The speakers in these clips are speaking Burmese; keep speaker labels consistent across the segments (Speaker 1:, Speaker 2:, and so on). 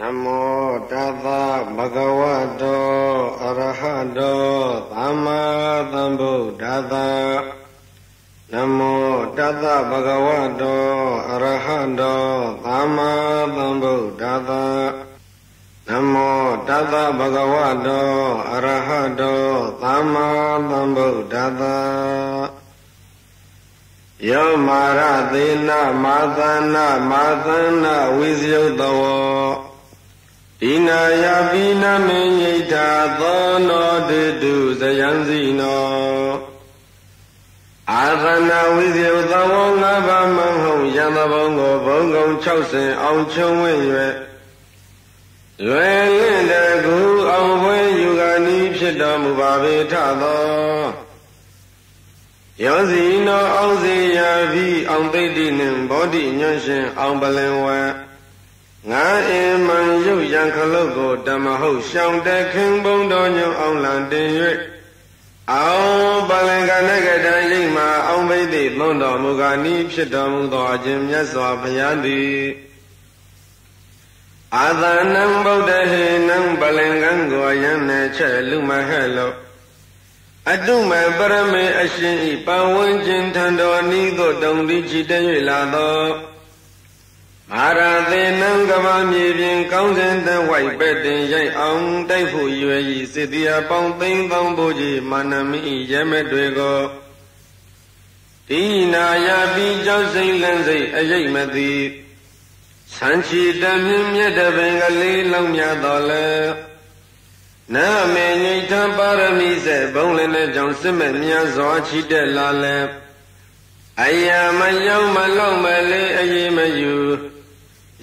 Speaker 1: နမောတသဗဂဝတောအရဟတောသမ္မာသမ္ဗုဒ္ဓတ္တနမောတသဗဂဝတောအရဟတောသမ္မာသမ္ဗုဒ္ဓတ္တနမောတသဗဂဝတောအရဟတောသမ္မာသမ္ဗုဒ္ဓတ္တယောမာရသေနမာသနာမာသနာဝိဇယုတဝ ဒီနာယပိနမေညိတာသောနောတေတုဇယံစီနောအာသနာဝိဇယုတဝငါးပါးမဟုတ်ယံသဘုံကိုဘုံကုံ60အောင်ချုံဝင့်၍လွယ်လင့်တကူအောင်ပွဲယူဂာနီဖြစ်တော်မူပါပေထသောယောဇီနောအောင်စေယာပြီအောင်သိတိနှင့်ဘောဓိညွန့်ရှင်အောင်ပလင်ဝံ ငါအင်မန်ရုပ်ရန်ခလုတ်ကိုဓမ္မဟုတ်ရှောင်းတခင်ဘုံတော်ညွန့်အောင်လံတင်၍အောင်ပလင်ကနကတံရိပ်မှာအောင်ဘိသိသွန်တော်မူကားဤဖြစ်တော်မူသောအခြင်းမြတ်စွာဘုရားသည်အာသနံဗုဒ္ဓဟေနံပလင်ကံကိုယံနေချက်လူမဟဲ့လို့အတုမပရမေအရှင်ဤပဝန်းကျင်ထံတော်ဤသို့တုံတိချီတ၍လာသော မာရသေနံကဘာမြေပြင်ကောင်းစဉ်တဝိုက်ပဲ့တင်ရိုက်အောင်တိုက်ဖို့ရွယ်ဤစေတီအပေါင်းသိန်းသောဘုကြီးမာနမိရဲမဲ့တွေကိုဒီနာယပိကြောင့်စိတ်လန်းစိတ်အယိတ်မသိဆန်းချီတမြင့်မြတ်တပင်ကလေးလုံးမြတ်တော်လဲနာမေငိဋ္ဌပါရမီစေဘုံလည်းနဲ့ကြောင့်စစ်မဲ့မြတ်စွာချီတက်လာလဲအယာမရောက်မလောက်မလေးအေးမယူ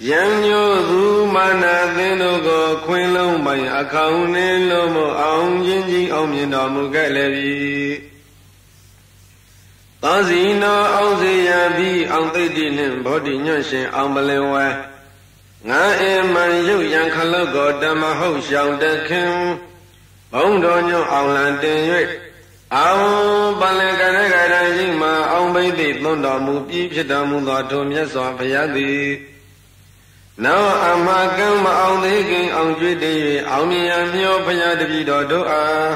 Speaker 1: ယံညိုသူမာနာသင်တို့ကိုခွင်းလုံးပိုင်အခေါင်နှင်းလို့မအောင်ချင်းကြီးအောင်မြင်တော်မူခဲ့လေပြီသောစီနောအောင်စေရပြီးအောင်သိတိနှင့်ဘောဓိညွန့်ရှင်အောင်ပလင်ဝဲငါအမန်ရုပ်ရန်ခလုတ်ကိုဓမ္မဟုတ်ရှောင်တခင်ဘုံတော်ညွန့်အောင်လံတင်၍အောင်ပလင်ကရကရရှိမှအောင်ဘိသိသွန်တော်မူပြီးဖြစ်တော်မူသောထိုမြတ်စွာဘုရားသည် နောအမကံမအောင်သေးခင်အောင်ကျွေးတည်၍အောင်မြင်မျောဘုရားတပည့်တော်တို့အား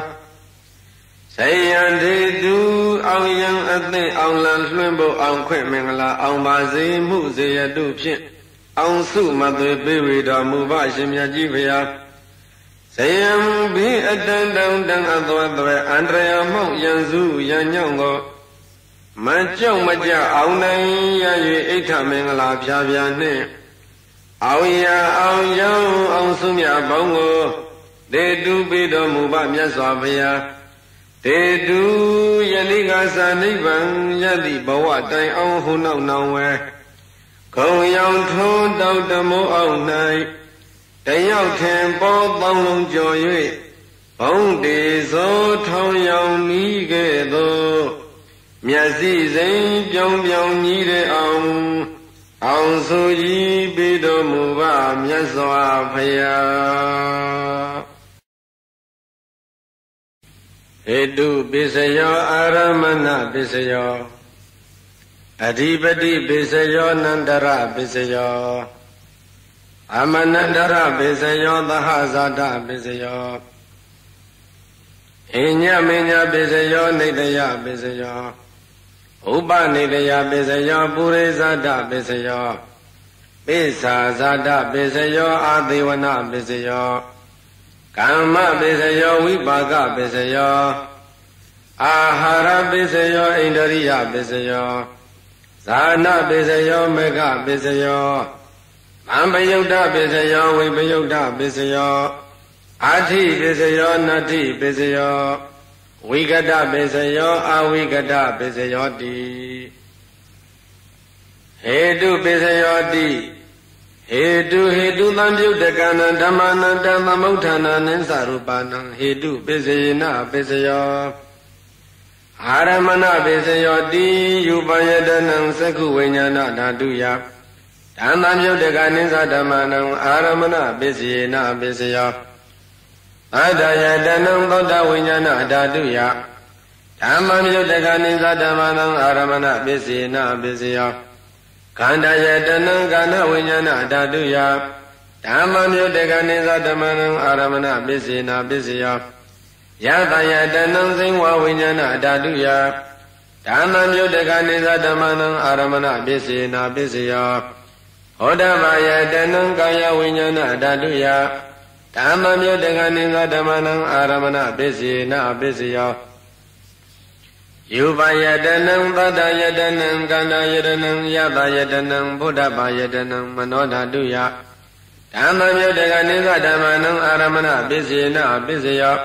Speaker 1: ဆေယံတေတုအောင်ယံအသိအောင်လံလွှင့်ဖို့အောင်ခွင့်မင်္ဂလာအောင်ပါစေမှုစေရတုဖြင့်အောင်စုမသွေပေးဝေတော်မူပါရှင်မြတ်ကြီးဖရာဇယံဘိအတန်တောင်တန်အသောသွဲအန္တရာမောက်ရန်စုရန်ညောင်းကိုမကြောက်မကြအောင်နိုင်ရ၍အိဋ္ဌမင်္ဂလာဖြာဖြာနှင့် အောင်ရအောင်ရောင်းအောင်စုမြပေါင်းကိုတေတုပေးတော်မူပါမြတ်စွာဘုရားတေတုယလိကသာနိဗ္ဗာန်ယတိဘဝတိုင်အောင်ဟုနောက်နောင်ဝဲခုံရောင်ထုံးတောက်တမိုးအောင်၌တယောက်ထင်ပေါ်ပေါင်းလုံးကြော်၍ဘုံတေသောထောင်ရောင်နီးကဲ့သို့မျက်စိစိမ်ပြောင်းပြောင်းကြီးတဲ့အောင် အောင်ဆိုကြီးပေးတော်မူပါမြတ်စွာဘုရားဟေတုပိစယောအာရမဏပိစယောအဓိပတိပိစယောနန္တရပိစယောအမနန္တရပိစယောသဟဇာတပိစယောအညမညပိစယောနေတယပိစယော ဥပနေတယပိစယောပုရိဇာတပိစယောပိသာဇာတပိစယောအာသေဝနာပိစယောကမ္မပိစယောဝိပါကပိစယောအာဟာရပိစယောဣန္ဒရိယပိစယောဇာနာပိစယောမေဃပိစယောမံပယုတ်တပိစယောဝိပယုတ်တပိစယောအာထိပိစယောနတ္ထိပိစယော ဝိကတပိစယောအဝိကတပိစယောတိဟေတုပိစယောတိဟေတုဟေတုသံပြုတ်တကနံဓမ္မနံတသမုဋ္ဌာနာနိသရူပနံဟေတုပိစယေနပိစယောအာရမဏပိစယောတိယူပယတနံသက္ခုဝိညာဏဓာတုယဓမ္မမြုတ်တကနိသဓမ္မနံအာရမဏပိစယေနပိစယော အတ္တယတနံသောတဝိညာဏဓာတုယဓမ္မမြုတ်တကနိသဓမ္မနံအာရမဏပိစယေနပိစယောခန္ဓာယတနံကာဏဝိညာဏဓာတုယခဓမ္မမြုတ်တကနေသဓမ္မနံအာရမဏပစ္စေနာပစ္စယောယတယတနံစိဝဝိညာဏဓာတုယဓမ္မမြုတ်တကနေသဓမ္မနံအာရမဏပစ္စေနာပစ္စယောဟောဓမ္မယတနံကာယဝိညာဏဓာတုယ ဓမ္မမြုတ်တကနေသဓမ္မနံအာရမဏပစ္စေနာပစ္စယောယူပါယတနံသတ္တယတနံကန္နာယတနံယတယတနံဘုဒ္ဓဘာယတနံမနောဓာတုယဓမ္မမြတ်တကနိသဓမ္မနံအာရမဏပစ္စေနပစ္စယော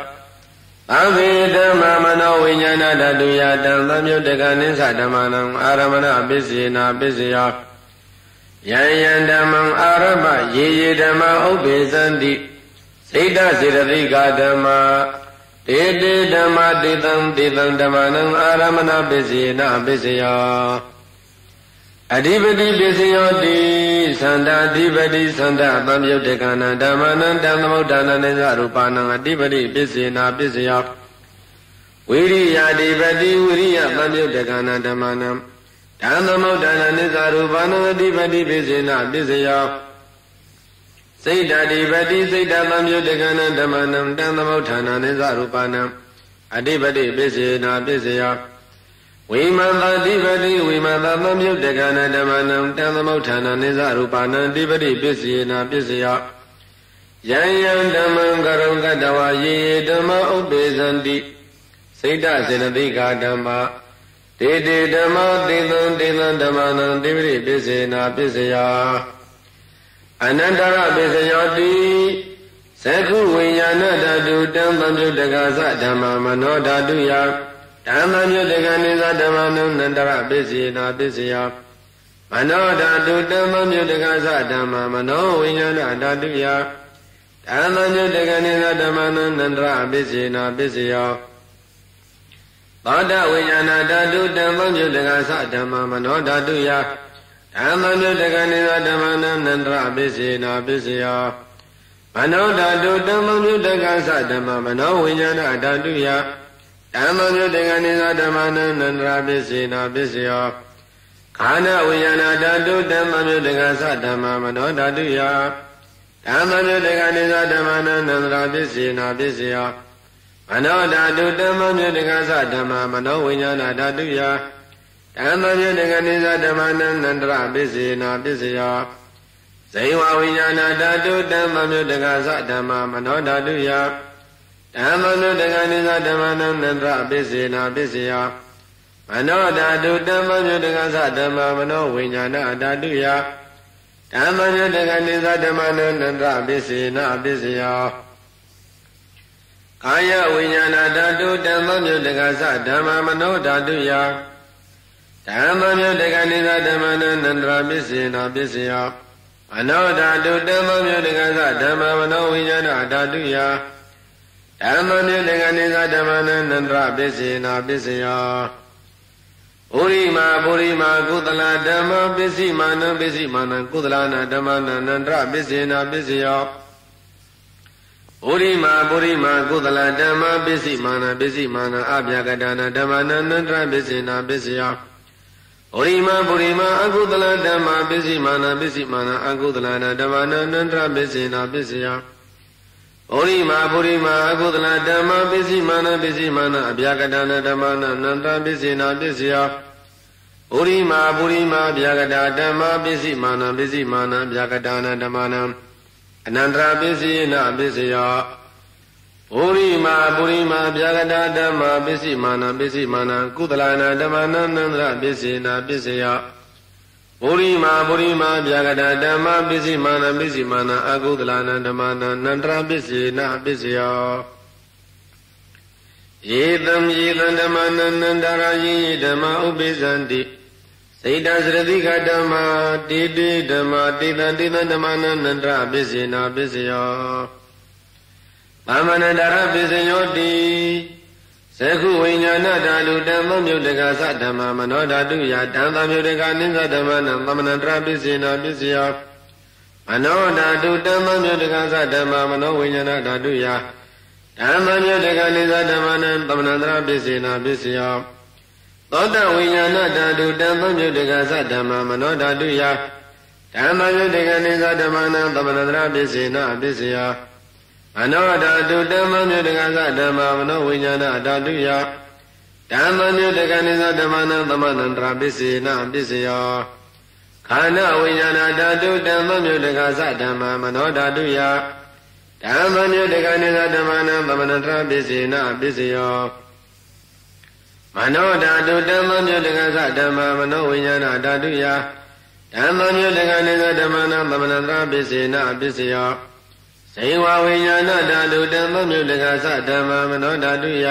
Speaker 1: သံဃေဓမ္မမနောဝိညာဏဓာတုယတံသမြတ်တကနိသဓမ္မနံအာရမဏပစ္စေနပစ္စယောယံယံဓမ္မံအာရမယေယေဓမ္မဥပ္ပေသန္တိ စိတ်တစေတသိကဓမ္မတေတေဓမ္မတေတံတေတံဓမ္မနံအာရမဏပစ္စေနပစ္စယောအဓိပတိပစ္စယောတိသန္တာအဓိပတိသန္တာသံယုတ်တကနာဓမ္မနံတံသမုဒ္ဒနာနိသရူပနံအဓိပတိပစ္စေနာပစ္စယောဝိရိယအဓိပတိဝိရိယသံယုတ်တကနာဓမ္မနံတံသမုဒ္ဒနာနိသရူပနံအဓိပတိပစ္စေနာပစ္စယော စိတ်တတိပတိစိတ်တသံယုတ်တကနာဓမ္မနံတံသမုဒ္ဒနာနိသရူပနံအဓိပတိပစ္စေနာပစ္စယောဝိမန္တတိပတိဝိမန္တသမမြုတ်တကနာဓမ္မနံတံသမုဋ္ဌာနနိသရူပနံတိပတိပစ္စယေနာပစ္စယယံယံဓမ္မံကရုံကတဝယေယေဓမ္မဥပ္ပေဇန္တိစိတ်တစေတသိကာဓမ္မတေတေဓမ္မတေသံတေသံဓမ္မနံတိပတိပစ္စေနာပစ္စယ အနန္တရပစ္စယောတိသကုဝိညာဏဓာတုတံသမုဋ္ဌကသဓမ္မမနောဓာတုယဓမ္မမြတ်တကနိသဓမ္မနုနန္တရပစ္စေနာပစ္စယမနောဓာတုဓမ္မမြတ်တကသဓမ္မမနောဝိညာဏဓာတုယဓမ္မမြတ်တကနိသဓမ္မနုနန္တရပစ္စေနာပစ္စယသောတဝိညာဏဓာတုဓမ္မမြတ်တကသဓမ္မမနောဓာတုယ ဓမ္မမြတ်တကနိသဓမ္မနုနန္တရပစ္စေနာပစ္စယမနောဓာတုဓမ္မမြတ်တကသဓမ္မမနောဝိညာဏဓာတုယဓမ္မမြုတေကနိသဓမ္မနံနန္တရာပစ္စေနာပစ္စယောခန္ဓာဝိညာဏဓာတုဓမ္မမြုတေကသဓမ္မမနောဓာတုယဓမ္မမြုတေကနိသဓမ္မနံနန္တရာပစ္စေနာပစ္စယောမနောဓာတုဓမ္မမြုတေကသဓမ္မမနောဝိညာဏဓာတုယ ဓမ္မမြုတေကနိသဓမ္မနံနန္တရာပစ္စေနာပစ္စယောဇိဝဝိညာဏဓာတုဓမ္မမြုတေကသဓမ္မမနောဓာတုယဓမ္မနုတကနိသဓမ္မနံနန္တရပစ္စေနာပစ္စယမနောဓာတုဓမ္မညုတကသဓမ္မမနောဝိညာဏဓာတုယဓမ္မညုတကနိသဓမ္မနံနန္တရပစ္စေနာပစ္စယကာယဝိညာဏဓာတုဓမ္မညုတကသဓမ္မမနောဓာတုယ ဓမ္မညုတကနိသဓမ္မနံနန္တရပစ္စေနာပစ္စယမနောဓာတုဓမ္မညုတကသဓမ္မမနောဝိညာဏဓာတုယဓမ္မနိလင်္ကနိသဓမ္မနန္တရပစ္စေနာပစ္စယောပုရိမာပုရိမာကုသလဓမ္မပစ္စည်းမာနံပစ္စည်းမာနံကုသလနာဓမ္မနန္တရပစ္စေနာပစ္စယောပုရိမာပုရိမာကုသလဓမ္မပစ္စည်းမာနံပစ္စည်းမာနံအပြာကတနာဓမ္မနန္တရပစ္စေနာပစ္စယော ပုရိမာပုရိမာအကုသလဓမ္မပစ္စည်းမာနံပစ္စည်းမာနံအကုသလနာဓမ္မနန္တရပစ္စေနာပစ္စယောဩရိမာပုရိမာအကုသလဓမ္မပစ္စည်းမာနပစ္စည်းမာနအဗျာကတနာဓမ္မနာနန္တပစ္စေနာပစ္စယပုရိမာပုရိမာဗျာကတာဓမ္မပစ္စည်းမာနပစ္စည်းမာနဗျာကတာနာဓမ္မနာအနန္တရာပစ္စည်းနာပစ္စယ ပုရိမာပုရိမာဗျာကတာဓမ္မပစ္စည်းမာနပစ္စည်းမာနကုသလနာဓမ္မနာနန္တရပစ္စေနာပစ္စယပုရိမာပုရိမာဗျာကတာဓမ္မပစ္စည်းမာနပစ္စည်းမာနအကုသလနာဓမ္မနာနန္တရာပစ္စေနာပစ္စယောယေတံယေတံဓမ္မနန္တရာယေဓမ္မဥပိသန္တိစိတ်တစရတိခဓမ္မတေတေဓမ္မတေတံတေတံဓမ္မနန္တရာပစ္စေနာပစ္စယော သမဏန္တရာပစ္စယောတိသကုဝိညာဏဓာတုတံသမုတ်တကသဓမ္မမနောဓာတုယတံသမုတ်တကနိသဓမ္မနံသမဏတရပစ္စေနာပစ္စယမနောဓာတုတံသမုတ်တကသဓမ္မမနောဝိညာဏဓာတုယဓမ္မမြတ်တကနိသဓမ္မနံသမဏတရပစ္စေနာပစ္စယသောတဝိညာဏဓာတုတံသမုတ်တကသဓမ္မမနောဓာတုယဓဓမ္မယုတ်တကနိသဓမ္မနံသမဏတရပစ္စေနပစ္စယ မနောဓာတုဓမ္မမြုတကသဓမ္မမနောဝိညာဏဓာတုယဓမ္မမြုတကနိသဓမ္မနံသမဏတရပစ္စေနပစ္စယခန္ဓာဝိညာဏဓာတုဓမ္မမြုတကသဓမ္မမနောဓာတုယဓမ္မမြုတကနိသဓမ္မနံသမဏတရပစ္စေနပစ္စယောမနောဓာတုဓမ္မမြုတကသဓမ္မမနောဝိညာဏဓာတုယဓမ္မမြုတကနိသဓမ္မနံသမဏတရပစ္စေနပစ္စယော ဇေဝဝိညာဏဓာတုဓမ္မမြုတကသဓမ္မမနောဓာတုယ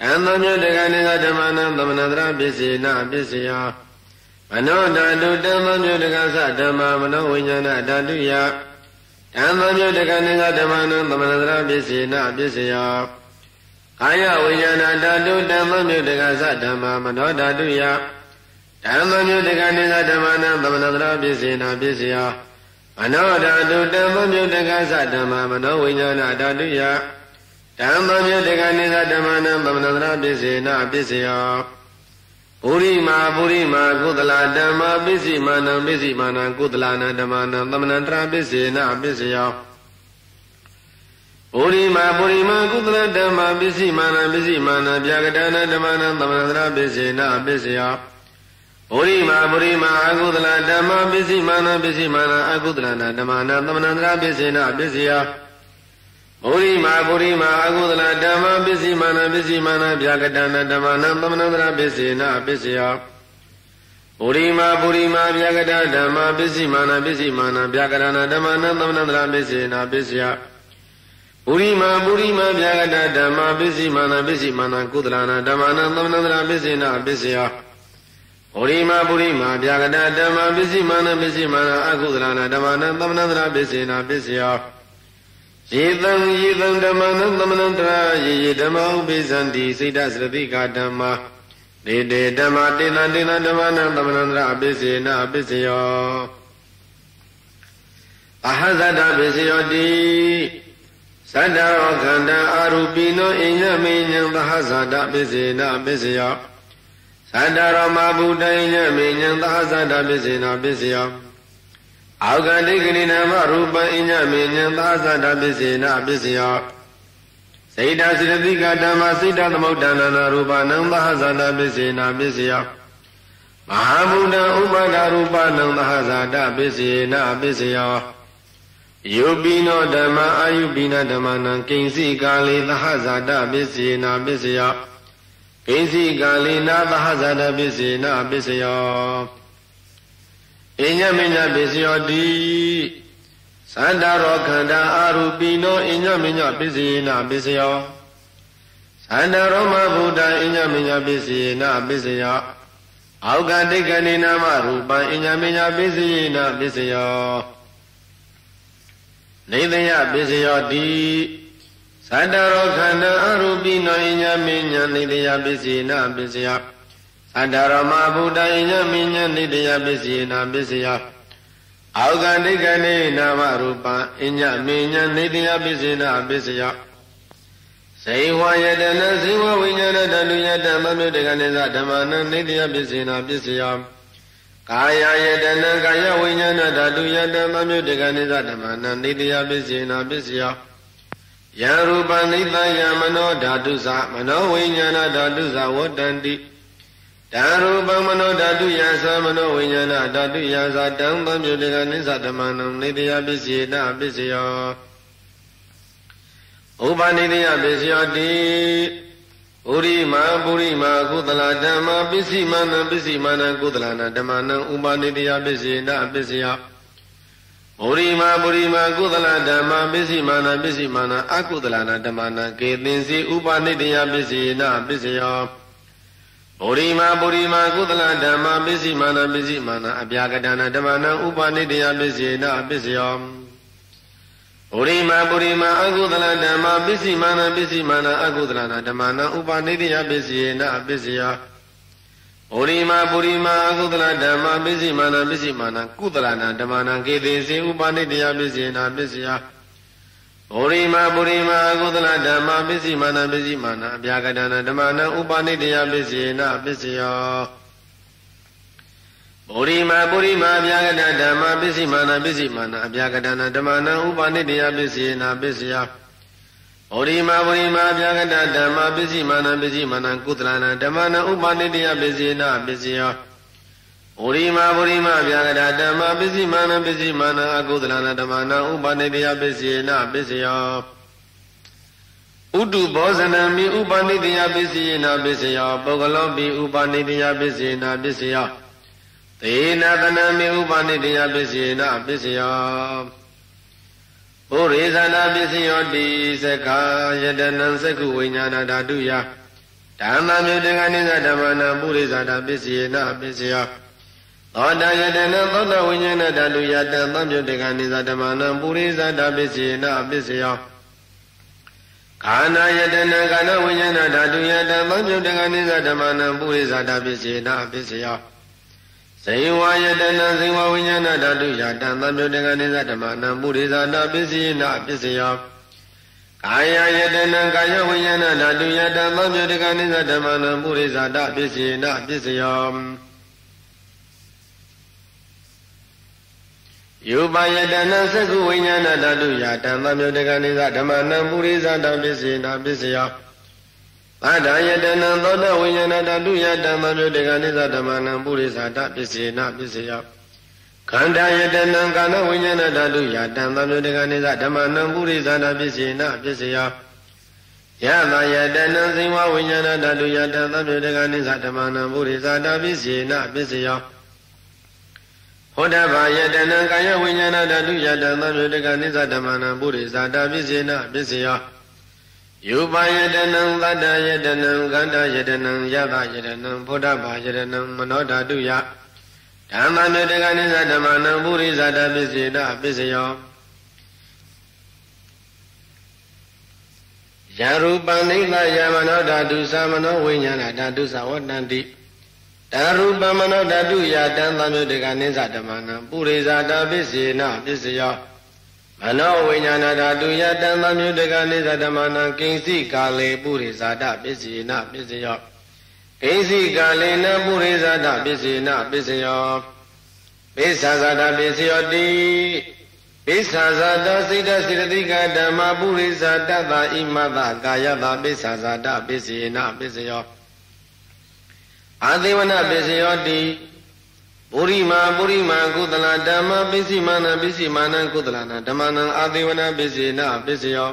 Speaker 1: ဓမ္မမြုတကနိသဓမ္မနံသမဏတရပစ္စေနပစ္စယောမနောဓာတုဓမ္မမြုတကသဓမ္မမနောဝိညာဏဓာတုယဓမ္မမြုတကနိသဓမ္မနံသမဏတရပစ္စေနပစ္စယောကာယဝိညာဏဓာတုဓမ္မမြုတကသဓမ္မမနောဓာတုယဓမ္မမြုတကနိသဓမ္မနံသမဏတရပစ္စေနပစ္စယော မနောဓာတုဓမ္မမြုတကသဓမ္မမနောဝိညာဏဓာတုယဓမ္မမြုတကနိသဓမ္မနံသမဏတရပစ္စေနပစ္စယောပုရိမာပုရိမာကုသလဓမ္မပစ္စည်းမာနံပစ္စည်းမာနံကုသလနာဓမ္မနံသမဏတရပစ္စေနပစ္စယောပုရိမာပုရိမာကုသလဓမ္မပစ္စည်းမာနံပစ္စည်းမာနံပြာကတနာဓမ္မနံသမဏတရပစ္စေနပစ္စယော ပုရိမာပုရိမာအကုသလဓမ္မပစ္စည်းမာနံပစ္စည်းမာနံအကုသလနာဓမ္မနံသမဏတရပစ္စေနပစ္စယောဗုရိမာဗုရိမာအကုသလဓမ္မပစ္စည်းမာနပစ္စည်းမာနဗျာကတနာဓမ္မနံသမဏန္တရပစ္စေနပစ္စယဗုရိမာဗုရိမာဗျာကတဓမ္မပစ္စည်းမာနပစ္စည်းမာနဗျာကတနာဓမ္မနံသမဏန္တရပစ္စေနပစ္စယဗုရိမာဗုရိမာဗျာကတဓမ္မပစ္စည်းမာနပစ္စည်းမာနကုသလနာဓမ္မနံသမဏန္တရပစ္စေနပစ္စယ ဗုရိမာဗုရိမာဗျာကတဓမ္မပစ္စည်းမာနပစ္စည်းမာနအကုသလနာဓမ္မနံသမဏန္တရပစ္စေနပစ္စယယေတံယေတံဓမ္မနံသမဏံတရာယေယေဓမ္မဥပိသန္တိစိတ်တသရတိကဓမ္မာဒေတေဓမ္မတေနတေနဓမ္မနံသမဏံတရာအပိစေနအပိစယောအဟဇတပိစယောတိသတ္တရောခန္ဓာအာရူပိနောအိညမေညံသဟဇာတပိစေနအပိစယော သတ္တရောမဗုဒ္ဓိညမေညံသဟဇာတပိစေနအပိစယောအာဂန္တိကနိနာမရူပံအညမေညံသာသတပစ္စေနပစ္စယောစေတစိတတိကဓမ္မစိတသမုဋ္ဌာနာနာရူပနံသာသတပစ္စေနပစ္စယောမဟာဗုဒ္ဓဥပါဒရူပနံသာသတပစ္စေနပစ္စယောယုပိနောဓမ္မအာယုပိနဓမ္မနံကိဉ္စီကာလေသဟဇာတပစ္စေနပစ္စယော ကိဉ္စီကာလေနာသဟဇာတပစ္စေနပစ္စယောအညမညပစ္စယောတိသန္တာရောခန္ဓာအာရူပိနောအညမညပစ္စယေနပစ္စယောသန္တာရောမဗုဒ္ဓအညမညပစ္စယေနပစ္စယောအောက်ကတိတ်ကနေနာမရူပံအညမညပစ္စယေနပစ္စယောနေတယပစ္စယောတိ သန္တာရောခန္ဓာအာရူပိနောအညမညနေတယပစ္စယေနပစ္စယောအတ္တရမဗုဒ္ဓယညမိညနိတယပစ္စယေနာပစ္စယအောက်ကဒိဋ္ဌနေနာမရူပံအညမိညနိတယပစ္စေနာပစ္စယဇေဝယတနာဇေဝဝိညာဏတတုယတမမြုတကနေသဓမ္မနနိတယပစ္စေနာပစ္စယကာယယတနာကာယဝိညာဏဓာတုယတမမြုတကနေသဓမ္မနနိတယပစ္စေနာပစ္စယ ယရူပနိတယမနောဓာတုသမနောဝိညာဏဓာတုသဝတ္တန္တိဓာရူပမနောဓာတုယာသမနောဝိညာဏဓာတုယာသတံသံပြုတေကနိစ္စဓမ္မနံနေတယပစ္စေနပစ္စယောဥပနိတယပစ္စယောတိပုရိမာပုရိမာကုသလဓမ္မပစ္စည်းမနံပစ္စည်းမနံကုသလနာဓမ္မနံဥပနိတယပစ္စေနပစ္စယော ပုရိမာပုရိမာကုသလဓမ္မပစ္စည်းမနံပစ္စည်းမနံအကုသလနာဓမ္မနံကေသင်္စီဥပနိတယပစ္စေနပစ္စယောပုရိမာပုရိမာကုသလဓမ္မပစ္စည်းမာနပစ္စည်းမာနအပြာကတနာဓမ္မနံဥပနိတယပစ္စယေနပစ္စယောပုရိမာပုရိမာအကုသလဓမ္မပစ္စည်းမာနပစ္စည်းမာနအကုသလနာဓမ္မနံဥပနိတယပစ္စယေနပစ္စယော ပုရိမာပုရိမာအကုသလဓမ္မပစ္စည်းမာနပစ္စည်းမာနကုသလနာဓမ္မနံကေတိစေဥပနိတယပစ္စယေနပစ္စယောပုရိမာပုရိမာအကုသလဓမ္မပစ္စည်းမာနပစ္စည်းမာနအပြာကတနာဓမ္မနံဥပနိတယပစ္စယေနပစ္စယောပုပုရိမာပုရိမာအပြာကတဓမ္မပစ္စည်းမာနပစ္စည်းမာနအပြာကတနာဓမ္မနာဥပါနိတယပစ္စည်းနာပစ္စယ ပုရိမာပုရိမာအပြာကတဓမ္မပစ္စည်းမာနပစ္စည်းမာနကုသလနာဓမ္မနာဥပါနိတယပစ္စည်းနာပစ္စယပုရိမာပုရိမာအပြာကတဓမ္မပစ္စည်းမာနပစ္စည်းမာနအကုသလနာဓမ္မနာဥပါနိတယပစ္စည်းနာပစ္စယဥတုဘောဇနံမိဥပါနိတယပစ္စည်းနာပစ္စယပုဂ္ဂလောပိဥပါနိတယပစ္စည်းနာပစ္စယသေနတနမေဥပနိတယပစ္စယေနပစ္စယော ဘုရိဇာနာပစ္စယောတိသက္ခာယတနံသက္ခုဝိညာဏဓာတုယဓမ္မမြုတကနိသဓမ္မနာပုရိဇာတာပစ္စယေနပစ္စယောသောတာယတနသောတဝိညာဏဓာတုယတံသမြုတကနိသဓမ္မနာပုရိဇာတာပစ္စယေနပစ္စယောခန္ဓာယတနာခန္ဓာဝိညာဏဓာတုယတံသမြုတကနိသဓမ္မနာပုရိဇာတာပစ္စယေနပစ္စယော ဇေဝယတနာဇေဝဝိညာဏဓာတုယတံသမြုတေကနိသဓမ္မနံပုရိသနာပစ္စည်းနာပစ္စယောကာယယတနာကာယဝိညာဏဓာတုယတံသမြုတေကနိသဓမ္မနံပုရိသတာပစ္စည်းနာပစ္စယောယုပယတနာသက္ခုဝိညာဏဓာတုယတံသမြုတေကနိသဓမ္မနံပုရိသတာပစ္စည်းနာပစ္စယော အာဒာယတနံသောတဝိညာဏတတုယတမမြုတေကနိသဓမ္မနံပုရိသတာပစ္စေနပစ္စယခန္ဓာယတနံကာနဝိညာဏတတုယတံသမြုတေကနိသဓမ္မနံပုရိသတာပစ္စေနပစ္စယယမယတနံဇိဝဝိညာဏတတုယတံသမြုတေကနိသဓမ္မနံပုရိသတာပစ္စေနပစ္စယဟောတဘာယတနံကာယဝိညာဏတတုယတံသမြုတေကနိသဓမ္မနံပုရိသတာပစ္စေနပစ္စယ ယူပါယတနံသတ္တယတနံကန္တယတနံယသယတနံဘုဒ္ဓဘာယတနံမနောဓာတုယဓမ္မနတကနိသဓမ္မနံပုရိသတာပစ္စေတပစ္စယောယရူပံနိသယမနောဓာတုသမနောဝိညာဏဓာတုသဝတ္တန္တိတရူပမနောဓာတုယတံသမြုတကနိသဓမ္မနံပုရိသတာပစ္စေနပစ္စယော မနောဝိညာဏဓာတုယတံသမြုတကနိသဓမ္မနံကိဉ္စီကာလေပုရိဇာတပစ္စေနပစ္စယောကိဉ္စီကာလေနပုရိဇာတပစ္စေနပစ္စယောပိစ္ဆာဇာတပစ္စယောတိပိစ္ဆာဇာတစိတ်တစေတသိကဓမ္မပုရိဇာတသာဣမတကာယတာပိစ္ဆာဇာတပစ္စေနပစ္စယောအာသေဝနပစ္စယောတိ ပုရိမာပုရိမာကုသလဓမ္မပစ္စည်းမာနပစ္စည်းမာနကုသလနာဓမ္မနံအာသေဝနာပစ္စေနပစ္စယော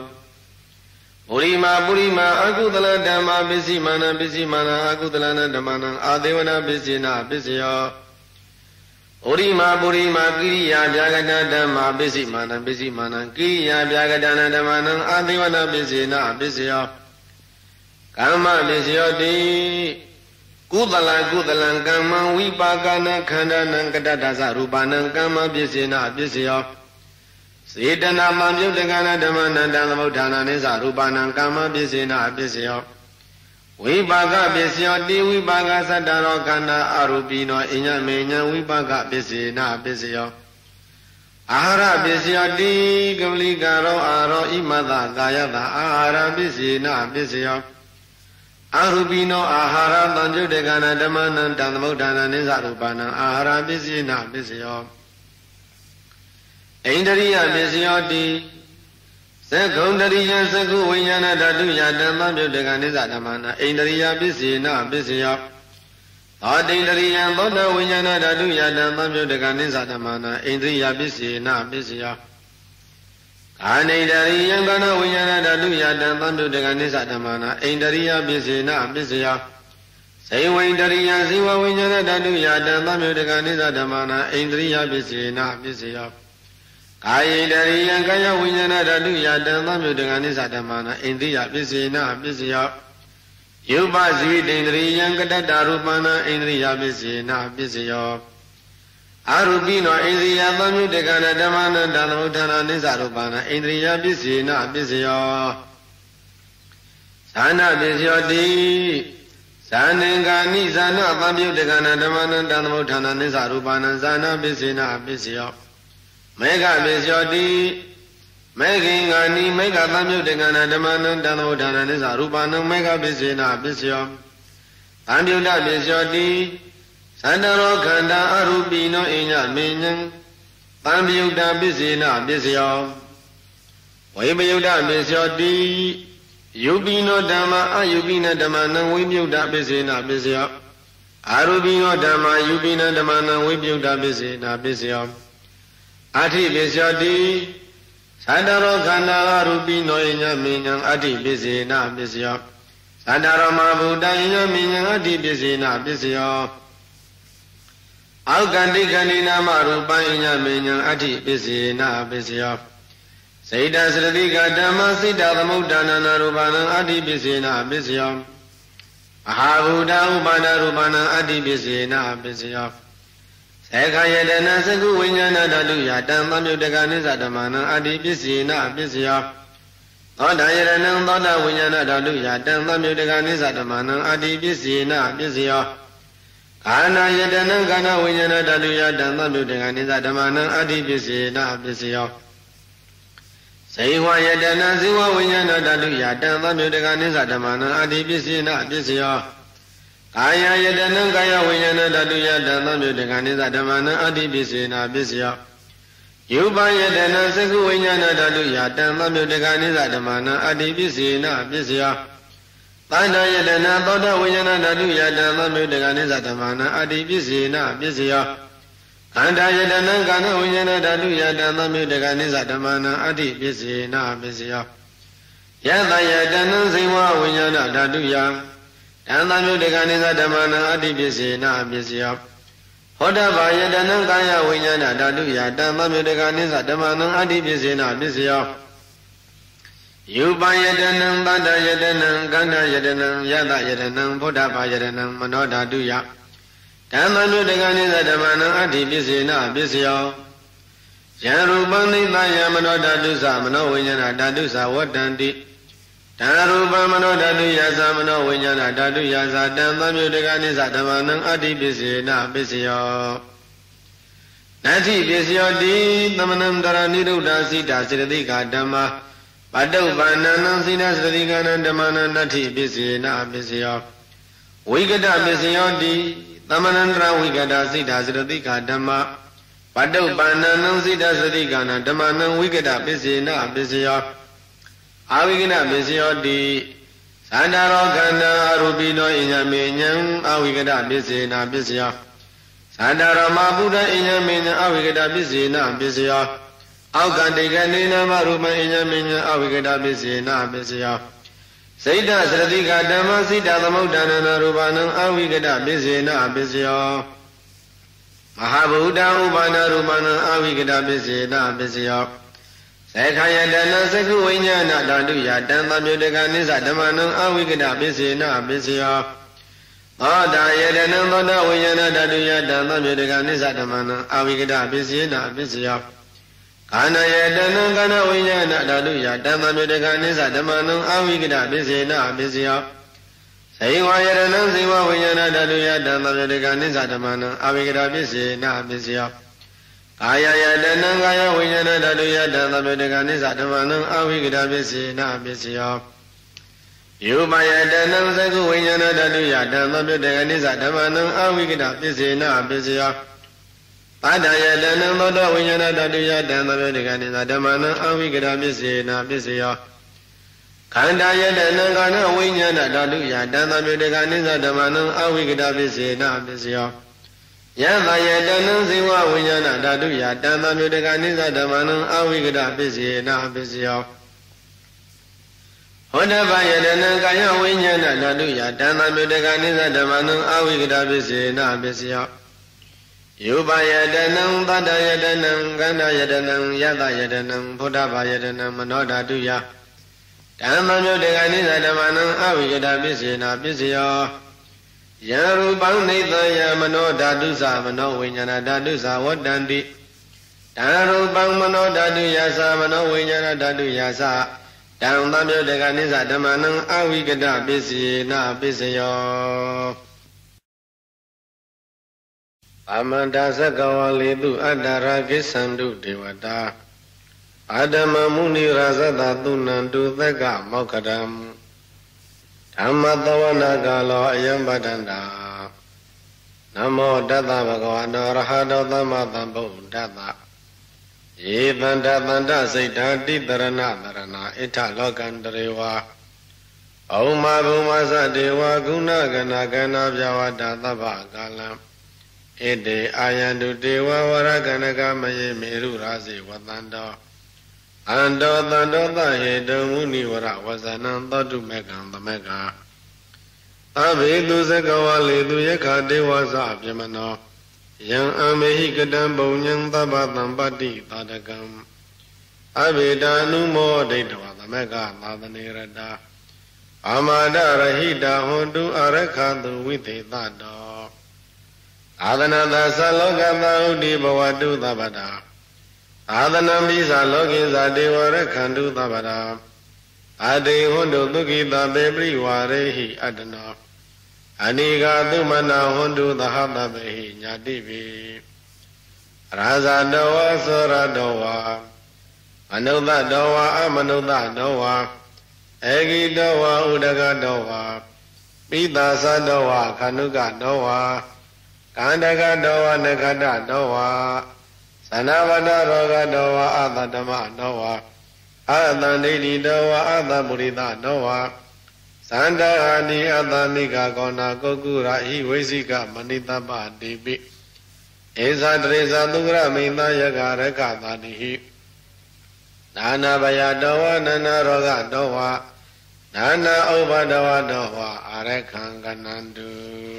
Speaker 1: ပုရိမာပုရိမာအကုသလဓမ္မပစ္စည်းမာနပစ္စည်းမာနအကုသလနာဓမ္မနံအာသေဝနာပစ္စေနပစ္စယောပုရိမာပုရိမာကိရိယာဗျာကတဓမ္မပစ္စည်းမာနပစ္စည်းမာနကိရိယာဗျာကတနာဓမ္မနံအာသေဝနာပစ္စေနပစ္စယောကမ္မပစ္စယောတိ ကုသလကုသလံကမ္မဝိပါကနခန္ဓာနံကတတ္တသရူပနံကမ္မပစ္စေနပစ္စယောစေတနာမမြုပ်တကနာဓမ္မနန္တသမုဋ္ဌာနာနိသရူပနံကမ္မပစ္စေနပစ္စယောဝိပါကပစ္စယောတိဝိပါကသတ္တရောခန္ဓာအရူပိနောအညမေညဝိပါကပစ္စေနပစ္စယောအာဟာရပစ္စယောတိကမလိကာရောအာရောဣမတကာယတာအာဟာရပစ္စေနပစ္စယော အာရူပိနောအာဟာရတံကျုတ်တေကနာဓမ္မနံတံသမုဋ္ဌာနနိသရူပနံအာဟာရပစ္စည်းနာပစ္စယောအိန္ဒရိယပစ္စယောတိသက္ကုံတရိယသက္ကုဝိညာဏဓာတုယဓမ္မပြုတ်တေကနိသဓမ္မနာအိန္ဒရိယပစ္စည်းနာပစ္စယောသောတိန္ဒရိယသောတဝိညာဏဓာတုယဓမ္မပြုတ်တေကနိသဓမ္မနာအိန္ဒရိယပစ္စည်းနာပစ္စယော အာနိတရိယံကနဝိညာဏဓာတုယတံသံတုတကနိစ္စဓမ္မနာအိန္ဒရိယပစ္စေနပစ္စယဇေဝိန္ဒရိယဇေဝဝိညာဏဓာတုယတံသံတုတကနိစ္စဓမ္မနာအိန္ဒရိယပစ္စေနပစ္စယကာယိတရိယံကာယဝိညာဏဓာတုယတံသံတုတကနိစ္စဓမ္မနာအိန္ဒရိယပစ္စေနပစ္စယယုပဇိတိန္ဒရိယံကတတ္တရူပနာအိန္ဒရိယပစ္စေနပစ္စယော အာရုပိနောအိန္ဒိယသံမြုတကနာဓမ္မနတံသမုဋ္ဌာနာနိစ္စရူပနာအိန္ဒိယပစ္စေနပစ္စယောဇာနာပစ္စယောတိဇာနင်္ဂာနိဇာနာသံမြုတကနာဓမ္မနတံသမုဋ္ဌာနာနိစ္စရူပနာဇာနာပစ္စေနပစ္စယောမေဃပစ္စယောတိမေခင်္ဂာနိမေဃသံမြုတကနာဓမ္မနတံသမုဋ္ဌာနာနိစ္စရူပနာမေဃပစ္စေနပစ္စယောသံမြုတပစ္စယောတိဇ သန္တရောခန္ဓာအရူပိနောအညမေညံတံပယုတ်တပစ္စေနပစ္စယောဝိပယုတ်တပစ္စယောတိယုပိနောဓမ္မအယုပိနဓမ္မနံဝိပယုတ်တပစ္စေနပစ္စယောအာရူပိနောဓမ္မယုပိနဓမ္မနံဝိပယုတ်တပစ္စေနပစ္စယောအဋ္ဌိပစ္စယောတိသန္တရောခန္ဓာအရူပိနောအညမေညံအဋ္ဌိပစ္စေနပစ္စယောသန္တရောမဘုဒ္ဓယညမေညံအဋ္ဌိပစ္စေနပစ္စယော အောက်ကန္တိကဏိနာမရူပံညမေညံအဋ္ဌိပစ္စေနပစ္စယောစေတသရတိကဓမ္မစိတ္တသမုဒ္ဒနာနာရူပနံအဋ္ဌိပစ္စေနပစ္စယောမဟာဘူတဥပါဒရူပနံအဋ္ဌိပစ္စေနပစ္စယောသေခယတနာသကုဝိညာဏဓာတုယတံသမြုတကနိစ္စဓမ္မနံအဋ္ဌိပစ္စေနပစ္စယောသောတာယရဏံသောတာဝိညာဏဓာတုယတံသမြုတကနိစ္စဓမ္မနံအဋ္ဌိပစ္စေနပစ္စယော ကာနာယတနံကာနဝိညာဏဓာတုယတံသမြုတကနိစ္စဓမ္မနံအဋ္ဌိပစ္စေနပစ္စယောဇေဝယတနာဇေဝဝိညာဏဓာတုယတံသမြုတကနိစ္စဓမ္မနံအဋ္ဌိပစ္စေနပစ္စယောကာယယတနံကာယဝိညာဏဓာတုယတံသမြုတကနိစ္စဓမ္မနံအဋ္ဌိပစ္စေနပစ္စယောယူပယတနာသကုဝိညာဏဓာတုယတံသမြုတကနိစ္စဓမ္မနံအဋ္ဌိပစ္စေနပစ္စယော သန္တာယတနာသောတဝိညာဏဓာတုယတံသမြုတကနိစ္စဓမ္မနံအဋ္ဌိပစ္စေနပစ္စယောခန္ဓာယတနံကာနဝိညာဏဓာတုယတံသမြုတကနိစ္စဓမ္မနံအဋ္ဌိပစ္စေနပစ္စယောယတယတနံဇိဝဝိညာဏဓာတုယတံသမြုတကနိစ္စဓမ္မနံအဋ္ဌိပစ္စေနပစ္စယောဟောတဘာယတနံကာယဝိညာဏဓာတုယတံသမြုတကနိစ္စဓမ္မနံအဋ္ဌိပစ္စေနပစ္စယော ယူပယတနံတတ္တယတနံကန္တယတနံယတယတနံဘုဒ္ဓဘာယတနံမနောဓာတုယဓမ္မနုတကနိသဓမ္မနံအဋ္ဌိပစ္စေနပစ္စယောယံရူပနိသယမနောဓာတုသမနောဝိညာဏဓာတုသဝတ္တန္တိဓာရူပမနောဓာတုယသမနောဝိညာဏဓာတုယသတံသမြုတကနိသဓမ္မနံအဋ္ဌိပစ္စေနပစ္စယောနတ္ထိပစ္စယောတိသမနံတရဏိရုဒ္ဓစိတာစေတသိကဓမ္မာ ပတုပ္ပန္နံစိနစတိကနံဓမ္မနံနတ္ထိပစ္စေနပစ္စယောဝိကတပစ္စယောတိသမဏန္တရဝိကတာစိတ်ဓာစရတိကဓမ္မပတုပ္ပန္နံစိတ်ဓာစတိကနာဓမ္မနံဝိကတပစ္စေနပစ္စယောအာဝိကနပစ္စယောတိသန္တာရောခန္ဓာအရူပိနောအညမေညံအဝိကတပစ္စေနပစ္စယောသန္တာရောမဗုဒ္ဓအညမေညံအဝိကတပစ္စေနပစ္စယော အောက်ကတိကနေနမရူပအညမေညံအဝိကတပစ္စေနပစ္စယောစိတ်တသရတိကဓမ္မစိတသမုဋ္ဌာနနာရူပနံအဝိကတပစ္စေနပစ္စယောမဟာဗုဒ္ဓဥပါဏရူပနံအဝိကတပစ္စေနပစ္စယောသေခယတနသကုဝိညာဏဓာတုယတံသမြုတကနိစ္စဓမ္မနံအဝိကတပစ္စေနပစ္စယောသောတာယတနံသောတဝိညာဏဓာတုယတံသမြုတကနိစ္စဓမ္မနံအဝိကတပစ္စေနပစ္စယော ခန္ဓာယတနံခန္ဓာဝိညာဏဓာတုယတမ္မမြေတကနိစ္စဓမ္မနံအဝိကတပစ္စေနပစ္စယောဇေဝယရဏံဇေဝဝိညာဏဓာတုယတမ္မမြေတကနိစ္စဓမ္မနံအဝိကတပစ္စေနပစ္စယောကာယယတနံကာယဝိညာဏဓာတုယတမ္မမြေတကနိစ္စဓမ္မနံအဝိကတပစ္စေနပစ္စယောယုပယတနံသကုဝိညာဏဓာတုယတမ္မမြေတကနိစ္စဓမ္မနံအဝိကတပစ္စေနပစ္စယော ပါဒယတနံသောတဝိညာဏတတုယတံသဘေတကနိသဓမ္မနံအဝိကရပစ္စေနာပစ္စယောခန္ဓာယတနံကာနဝိညာဏတတုယတံသဘေတကနိသဓမ္မနံအဝိကရပစ္စေနာပစ္စယောယသယတနံဇေဝဝိညာဏတတုယတံသဘေတကနိသဓမ္မနံအဝိကရပစ္စေနာပစ္စယောဟောတဗယတနံကာယဝိညာဏတတုယတံသဘေတကနိသဓမ္မနံအဝိကရပစ္စေနာပစ္စယော ယုပယတနံတတယတနံကန္ဓယတနံယတယတနံဘုဒ္ဓဘာယတနံမနောဓာတုယဓမ္မမြုတ်တကနိသဓမ္မနံအဝိကတပစ္စေနာပစ္စယောယရူပံနေသယမနောဓာတုသမနောဝိညာဏဓာတုသဝတ္တန္တိဓာရူပံမနောဓာတုယသမနောဝိညာဏဓာတုယသတံသမြုတ်တကနိသဓမ္မနံအဝိကတပစ္စေနာပစ္စယော အမန္တာသကဝလေတုအတ္တရာကိသန္တုဒေဝတာအာဓမ္မမုနိရာဇတသုဏန္တုသက်ကမောက္ခတံဓမ္မတဝနာကာလောအယံပတ္တန္တာနမောတတ္တဗဂဝတောရဟတောသမ္မာသမ္ဗုဒ္ဓတ္တယေတန္တတန္တစိတ်ဓာတိတရဏတရဏဣထလောကံတရေဝါဩမဘုမသတေဝဂုဏကနာကနာပြဝတ္တသဗ္ဗကာလံ ဣတေအာယန္တုတေဝဝရကနကမယေမေရုရာဇေဝတန္တောအန္တောတန္တောသဟေတုံမုနိဝရဝဇနံသောတုမေကံသမေကအဘိတုဇကဝလေသူယခတေဝသပြမနောယံအမေဟိကတံပုံညံသဗ္ဗတံပတ္တိသာတကံအဘိတာနုမောဒိဋ္ဌဝသမေကသာသနေရတာအာမဒရဟိတာဟွန်တုအရခတုဝိသေတတော အာသနာသသလောကသဥတိဘဝတုသဗ္ဗတာအာသနံပိသလောကိသဒေဝရခန္တုသဗ္ဗတာအတေဟွန်တုသုခိတပေပရိဝါရေဟိအတ္တနောအနိဃသုမနာဟွန်တုသဟတပေဟိညာတိပိရာဇတောဝသောရတောဝအနုဿတောဝအမနုဿတောဝအေဂိတောဝဥဒကတောဝပိသာသတောဝခန္ဓုကတောဝ ကန္တကတောဝနခတတောဝသနဝတရောဂတောဝအတတမတောဝအတန္တိတိတောဝအတပုရိသတောဝသန္တာတိအတမိကကောနာကုကုရာဟိဝိသိကမဏိတပတိပိဧဇာတရေဇာသုကရမိန်သာယကရကတာတိဟိနာနာဘယတောဝနန္နာရောဂတောဝနာနာဥပဒဝတောဝအာရခံကနန္တု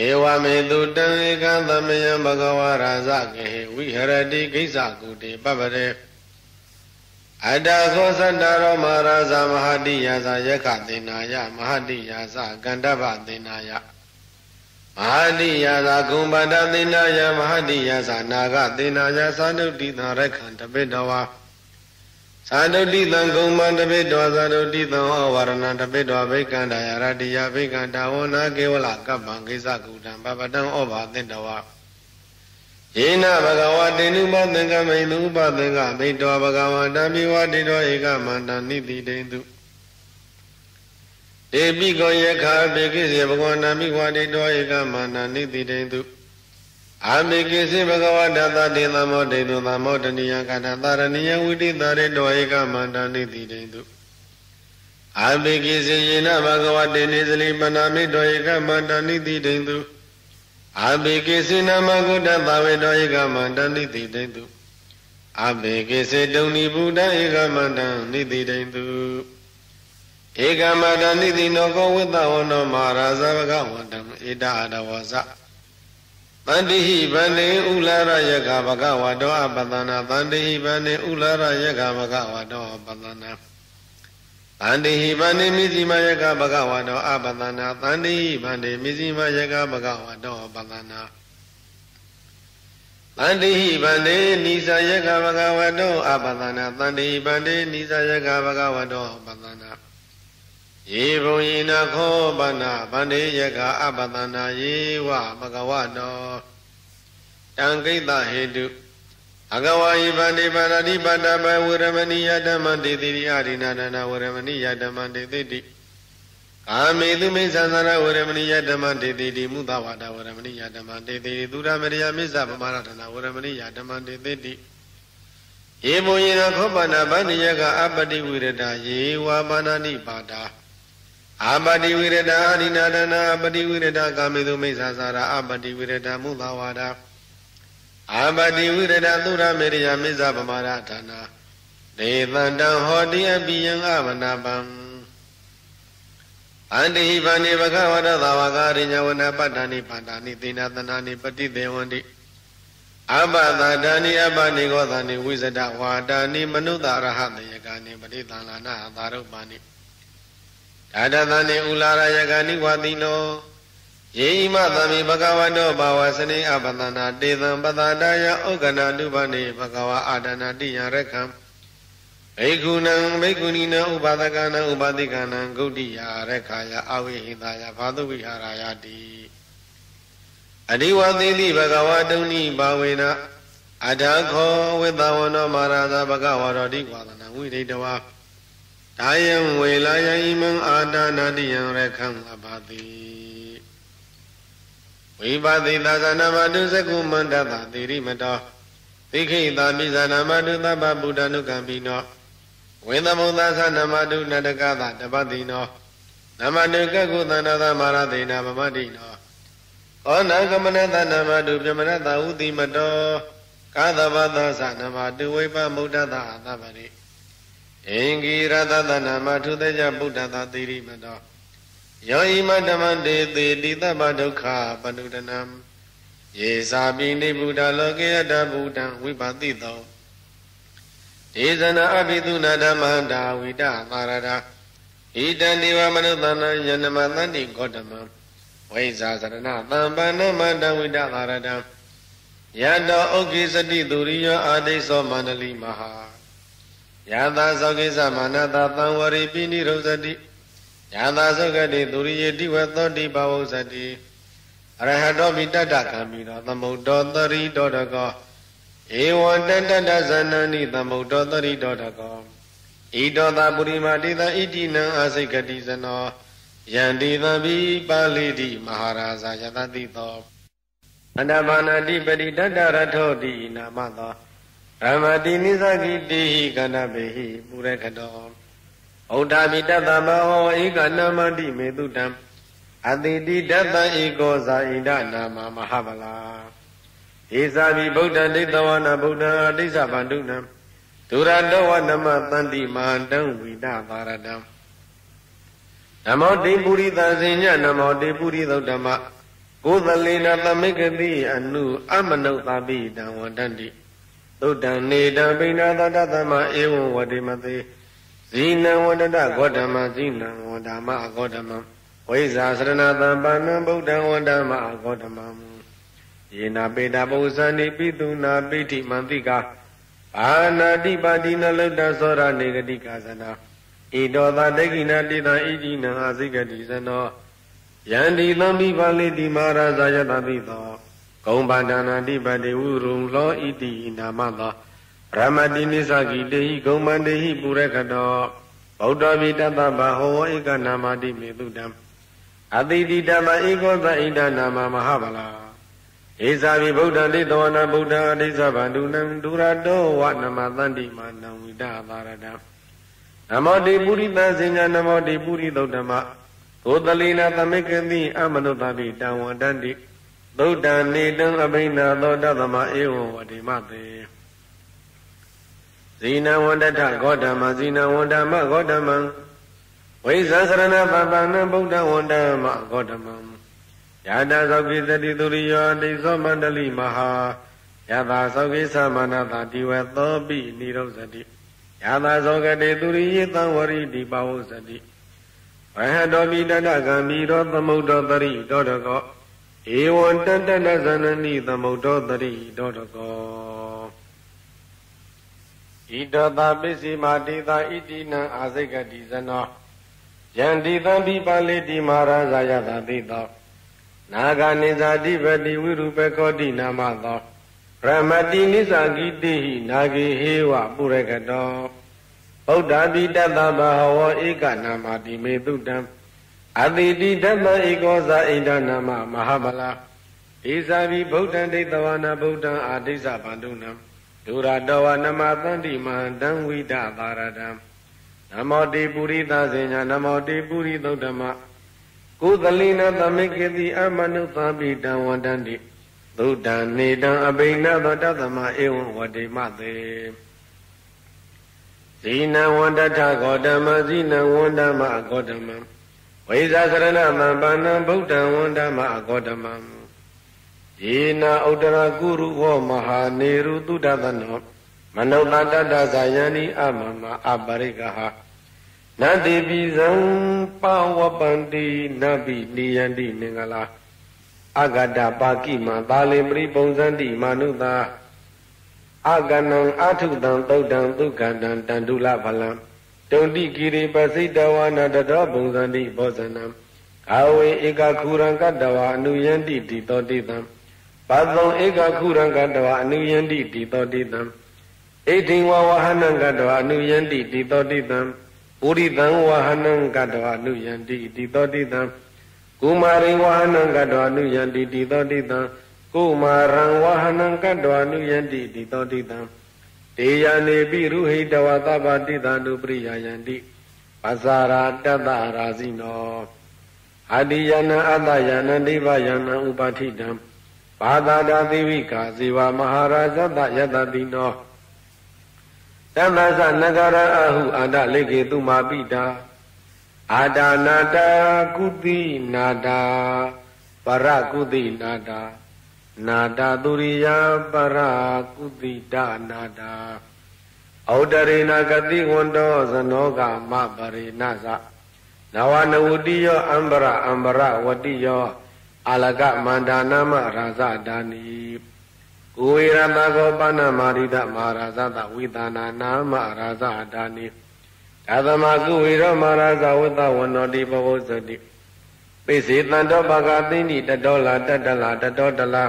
Speaker 1: ဧဝမေတုတံဧကသမယံဘဂဝါရာဇကေဝိဟရတိကိစ္စကုတေပပရေအတ္တခောသတ္တရောမဟာရာဇမဟာတိယာဇယက္ခသေနာယမဟာတိယာဇကန္တဗသေနာယမဟာတိယာဇဂုံပတသေနာယမဟာတိယာဇနာဂသေနာယသာနုတိသရခန္တပိတဝါ သာဒုတိတံကုံမန္တပိတောသာဒုတိတံဩဝရဏတပိတောဘိကန္တယရတိယဘိကန္တဝနာကေဝလကပ္ပံကိစ္စကုတံပပတံဩဘာသင်္တဝါယေနဘဂဝတေနုပသင်္ကမိနုပသင်္ကမိတောဘဂဝတံမိဝတိတောဧကမန္တနိတိတေတုတေပိကောယခာဘေကိစေဘဂဝန္တမိဝတိတောဧကမန္တနိတိတေတု အာမေကိစေဘဂဝတသတေသမောတေတုသမောတနိယကတသရဏိယဝိတိတရေတောဧကမန္တနိတိတေတုအာမေကိစေယေနဘဂဝတေနေစလိပနာမိတောဧကမန္တနိတိတေတုအာဘေကိစေနမဂုတ္တသဝေတောဧကမန္တနိတိတေတုအာဘေကိစေတုန်နိဗုဒ္ဓဧကမန္တနိတိတေတုဧကမန္တနိတိနောကောဝိတဝနောမဟာရာဇဘဂဝန္တံဣဒအာဒဝဇ တန္တိဟိဗန္နေဥလာရယကဘဂဝတောအပတနာတန္တိဟိဗန္နေဥလာရယကဘဂဝတောအပတနာတန္တိဟိဗန္နေမိဇိမယကဘဂဝတောအပတနာတန္တိဟိဗန္နေမိဇိမယကဘဂဝတောအပတနာတန္တိဟိဗန္နေနိသယကဘဂဝတောအပတနာတန္တိဟိဗန္နေနိသယကဘဂဝတောအပတနာ ယေဘုံယေနခောပနာဗန္ဒေယကအပတနာယေဝဘဂဝတောတံကိတဟေတုအကဝါယိဗန္ဒေပါဏတိပတ္တပဝရမဏိယဓမ္မတေတိရိအရိနာဒနာဝရမဏိယဓမ္မတေတိတိကာမေသူမိသန္တရဝရမဏိယဓမ္မတေတိတိမုသဝါဒဝရမဏိယဓမ္မတေတိတိသူရမရိယမိစ္ဆပမရဒနာဝရမဏိယဓမ္မတေတိတိယေဘုံယေနခောပနာဗန္ဒေယကအပတိဝိရဒယေဝပါဏနိပါဒာ အာပတိဝိရဒအာရိနာဒနာအပတိဝိရဒကာမေသူမိစ္ဆာစာရအပတိဝိရဒမုသဝါဒအာပတိဝိရဒသုရမေရိယမိစ္ဆာပမာရဌာနာဒေသန္တံဟောတိအပိယံအမနာပံအန္တိဟိဗန္တိဘဂဝရသဝကရိညဝနပတ္တနိပါဒာနိသေနသနာနိပတိသေဝန္တိအပသဒါနိအပနိကောသနိဝိဇဒဝါဒာနိမနုဿရဟတယကနိပရိသန္လာနာသာရုပ္ပါနိ ဒါဒသနေဥလာရယကနိဝတိနောယေဣမသမိဘဂဝတောဘာဝစနေအပတနာတေသံပတတာယဩကနာတုပနေဘဂဝအာဒနာတိယရခံဘေကုဏံဘေကုဏီနံဥပါဒကနံဥပါတိကနံဂုတ်တိယရခာယအဝိဟိတယဘာတုဝိဟာရယတိအဒီဝသေတိဘဂဝတုန်ဤဘာဝေနအထာခောဝိသဝနောမာရာဇဘဂဝရောတိဝါဒနာဝိရိတဝါ ဒါယံဝေလာယဣမံအာဒါနာတိယံရခံအပါတိဝိပါတိသာသနာမတုသကုမန္တတာတိရိမတောသိခိတာမိဇာနာမတုသဗ္ဗဗုဒ္ဓနုကံပိနောဝေသမုသသနမတုနတကသတပတိနောနမတုကကုသန္တသမရတိနာဗမတိနောဩနာကမနတနမတုပြမနတဥတိမတောကာသဗသသနမတုဝိပမုဒ္ဒတာသဗ္ဗရိ အင်္ဂိရတသနာမထုသေကြဗုဒ္ဓတာတိရိမတောယောဣမဓမ္မတေတိတိတဗ္ဗဒုက္ခပနုဒနံယေသာပိနိဗုဒ္ဓလောကေယတဗုဒ္ဓံဝိပါတိတောဒေဇနာအဘိသုနာဓမ္မန္တာဝိတသာရတာဣတံဒီဝမနုဿနာယနမသန္တိဂေါတမံဝိဇာသရဏသံပန္နမန္တဝိတသာရတံယတောဥက္ကိစတိသူရိယောအာဒိသောမန္တလိမဟာ ယသာသောကိစ္စမာနတာသံဝရိပိနိရုဇတိယသာသုကတိသူရိယေတိဝသောတိဘဝုဇတိအရဟတောမိတတ္တကံမိတော်သမုဒ္ဒောတရိတောတကောဧဝံတတ္တဇနန္နိသမုဒ္ဒောတရိတောတကောဣတောတာပုရိမာတိတဣတိနံအာစိကတိဇနောယန္တိသဗ္ဗိပါဠိတိမဟာရာဇာယတတိသောအန္တဘာနာတိပရိတတ္တရထောတိနာမသော ရမတိနိသကိတိဟိကဏဘေဟိပုရခတောဩဒ္ဓမိတတမဟောဧကနာမတိမေတုတံအတိတိတတံဧကောဇာဣဒနာမမဟာဗလာဧဇာဘိဗုဒ္ဓဒိဋ္ဌဝနာဗုဒ္ဓအတိစ္ဆဗန္ဓုနံဒုရတောဝနမတန္တိမဟာတံဝိဒသာရတံနမောတိပုရိသဇင်ညနမောတိပုရိသုဒ္ဓမကိုသလေနသမိကတိအနုအမနုသပိတံဝန္တန္တိ သုတံနေတံပိဏသတ္တသမဧဝံဝတိမသေဇိနံဝန္တတဂေါတမဇိနံဝန္တမအဂေါတမဝိဇာစရဏတံပါဏံဗုဒ္ဓံဝန္တမအဂေါတမယေနာပေတာပုဇာနိပိတုနာပိဋိမန္တိကာအာနာတိပါတိနလုတ္တသောရနေဂတိကာသနာဣတောသာတေကိနာတိတံဣတိနံအာစိကတိဇနောယန္တိသံမိပါလိတိမာရာဇာယတပိသော ဂုံပန္ဒနာတိပတိဝုရုံလောဣတိနာမသောရမတိနိသကိတေဟိဂုံမန္တေဟိပုရခတောဗုဒ္ဓဗိတတဗဟောဧကနာမတိမေတုတံအတိတိတမဧကောသဣဒနာမမဟာဗလာဧဇာဘိဗုဒ္ဓတိသောနာဗုဒ္ဓအဋ္ဌသဗန္ဓုနံဒုရတောဝနမသန္တိမာနံဝိဒသာရတံနမောတိပုရိသဇင်ညာနမောတိပုရိသုဒ္ဓမသောတလိနာသမိကတိအမနုတပိတံဝန္တန္တိ သုဒ္ဓံနေတံအဘိနာသောတသမဧဝံဝတိမတေဇိနဝန္တထဂေါတမဇိနဝန္တမဂေါတမံဝိဇာစရဏပပနံဗုဒ္ဓဝန္တမဂေါတမံယာတသောကိသတိသူရိယောဒိသောမန္တလိမဟာယတာသောကိသမနတာတိဝသောပိနိရောဇတိယတာသောကတိသူရိယေသံဝရိတိပဝုဇတိဝဟတောမိတတကံမိရောသမုဒ္ဒောတရိတောတကော ဧဝံတတတဇနနိသမုဒ္ဒောတရိတောတကောဣတတာပစ္စည်းမာတိတာဣတိနံအာစိကတိဇနောယန္တိတံပိပါလိတိမာရာဇာယတာတိတောနာဂနိဇာတိပတိဝိရုပခောတိနာမသောရမတိနိစ္စကိတိဟိနာဂေဟေဝပုရကတောဗုဒ္ဓပိတတဘဟဝဧကနာမတိမေတုတံ အတိတိဓမ္မဧကောဇာဣဒနာမမဟာဗလာဧဇာဘိဗုဒ္ဓံဒိဋ္ဌဝနာဗုဒ္ဓံအာဒိစ္စဗန္ဓုနံဒုရတောဝနမသန္တိမဟန္တံဝိဒသာရတံနမောတိပုရိသဇေညာနမောတိပုရိသုဒ္ဓမကုသလိနသမိကေတိအမနုသပိတံဝန္တန္တိသုတံနေတံအဘိနသောတသမဧဝံဝတိမသေဇိနံဝန္တထဂေါတမဇိနံဝန္တမဂေါတမံ ဝိဇာကရဏမံပါဏံဗုဒ္ဓံဝန္တမဂေါတမံယေနာဥတရကုရုဝမဟာနေရုတုဒ္ဒသနောမနုဿတတ္တဇာယန္တိအမမအပရိကဟာနတိပိဇံပဝပန္တိနဗိနိယန္တိမင်္ဂလာအဂတပါကိမသာလေပရိပုံဇန္တိမာနုသာအကနံအာထုတံသုတ်တံဒုက္ခတံတန္တုလဖလံ တုံတိကိရိပစိတဝနာတတောပုံဇန္တိဘောဇနံကာဝေဧကခူရံကတဝအနုယန္တိတိတောတိတံပသောဧကခုရံကတဝအနုယန္တိတိတောတိတံဣတိဝဝဟနံကတဝအနုယန္တိတိတောတိတံပုရိသံဝဟနံကတဝအနုယန္တိတိတောတိတံကုမာရိဝဟနံကတ္တဝနုယန္တိတိသောတိတံကုမာရံဝဟနံကတ္တဝနုယန္တိတိသောတိတံ တေယနေပိရုဟိတဝသဗ္ဗတိတံနုပရိယယန္တိပဇာရာတတ္တရာဇိနောအာတိယနံအတ္တယနံဒိဗယနံဥပါထိတံဘာသာတာသီဝိကာဇေဝမဟာရာဇတယတတိနောတမ္မသနဂရအဟုအာဒလိကေသူမာပိတာအာဒါနာတာကုတိနာတာပရကုတိနာတာ နာတာသူရိယပရကုတိတနာတာဩတရေနာဂတိဝန္တောဇနောကမပရိနသနဝနဝတိယောအံဘရအံဘရဝတိယောအာလကမန္တာနာမရာဇဒါနိကိုဝေရတကောပဏမာရိဒမဟာရာဇတဝိသနာနာမရာဇဒါနိသာသမကုဝေရမဟာရာဇဝတ္တဝနောတိဘဝဇတိ ပိစေတန္တောပကသိဏိတတောလာတတလာတတောတလာ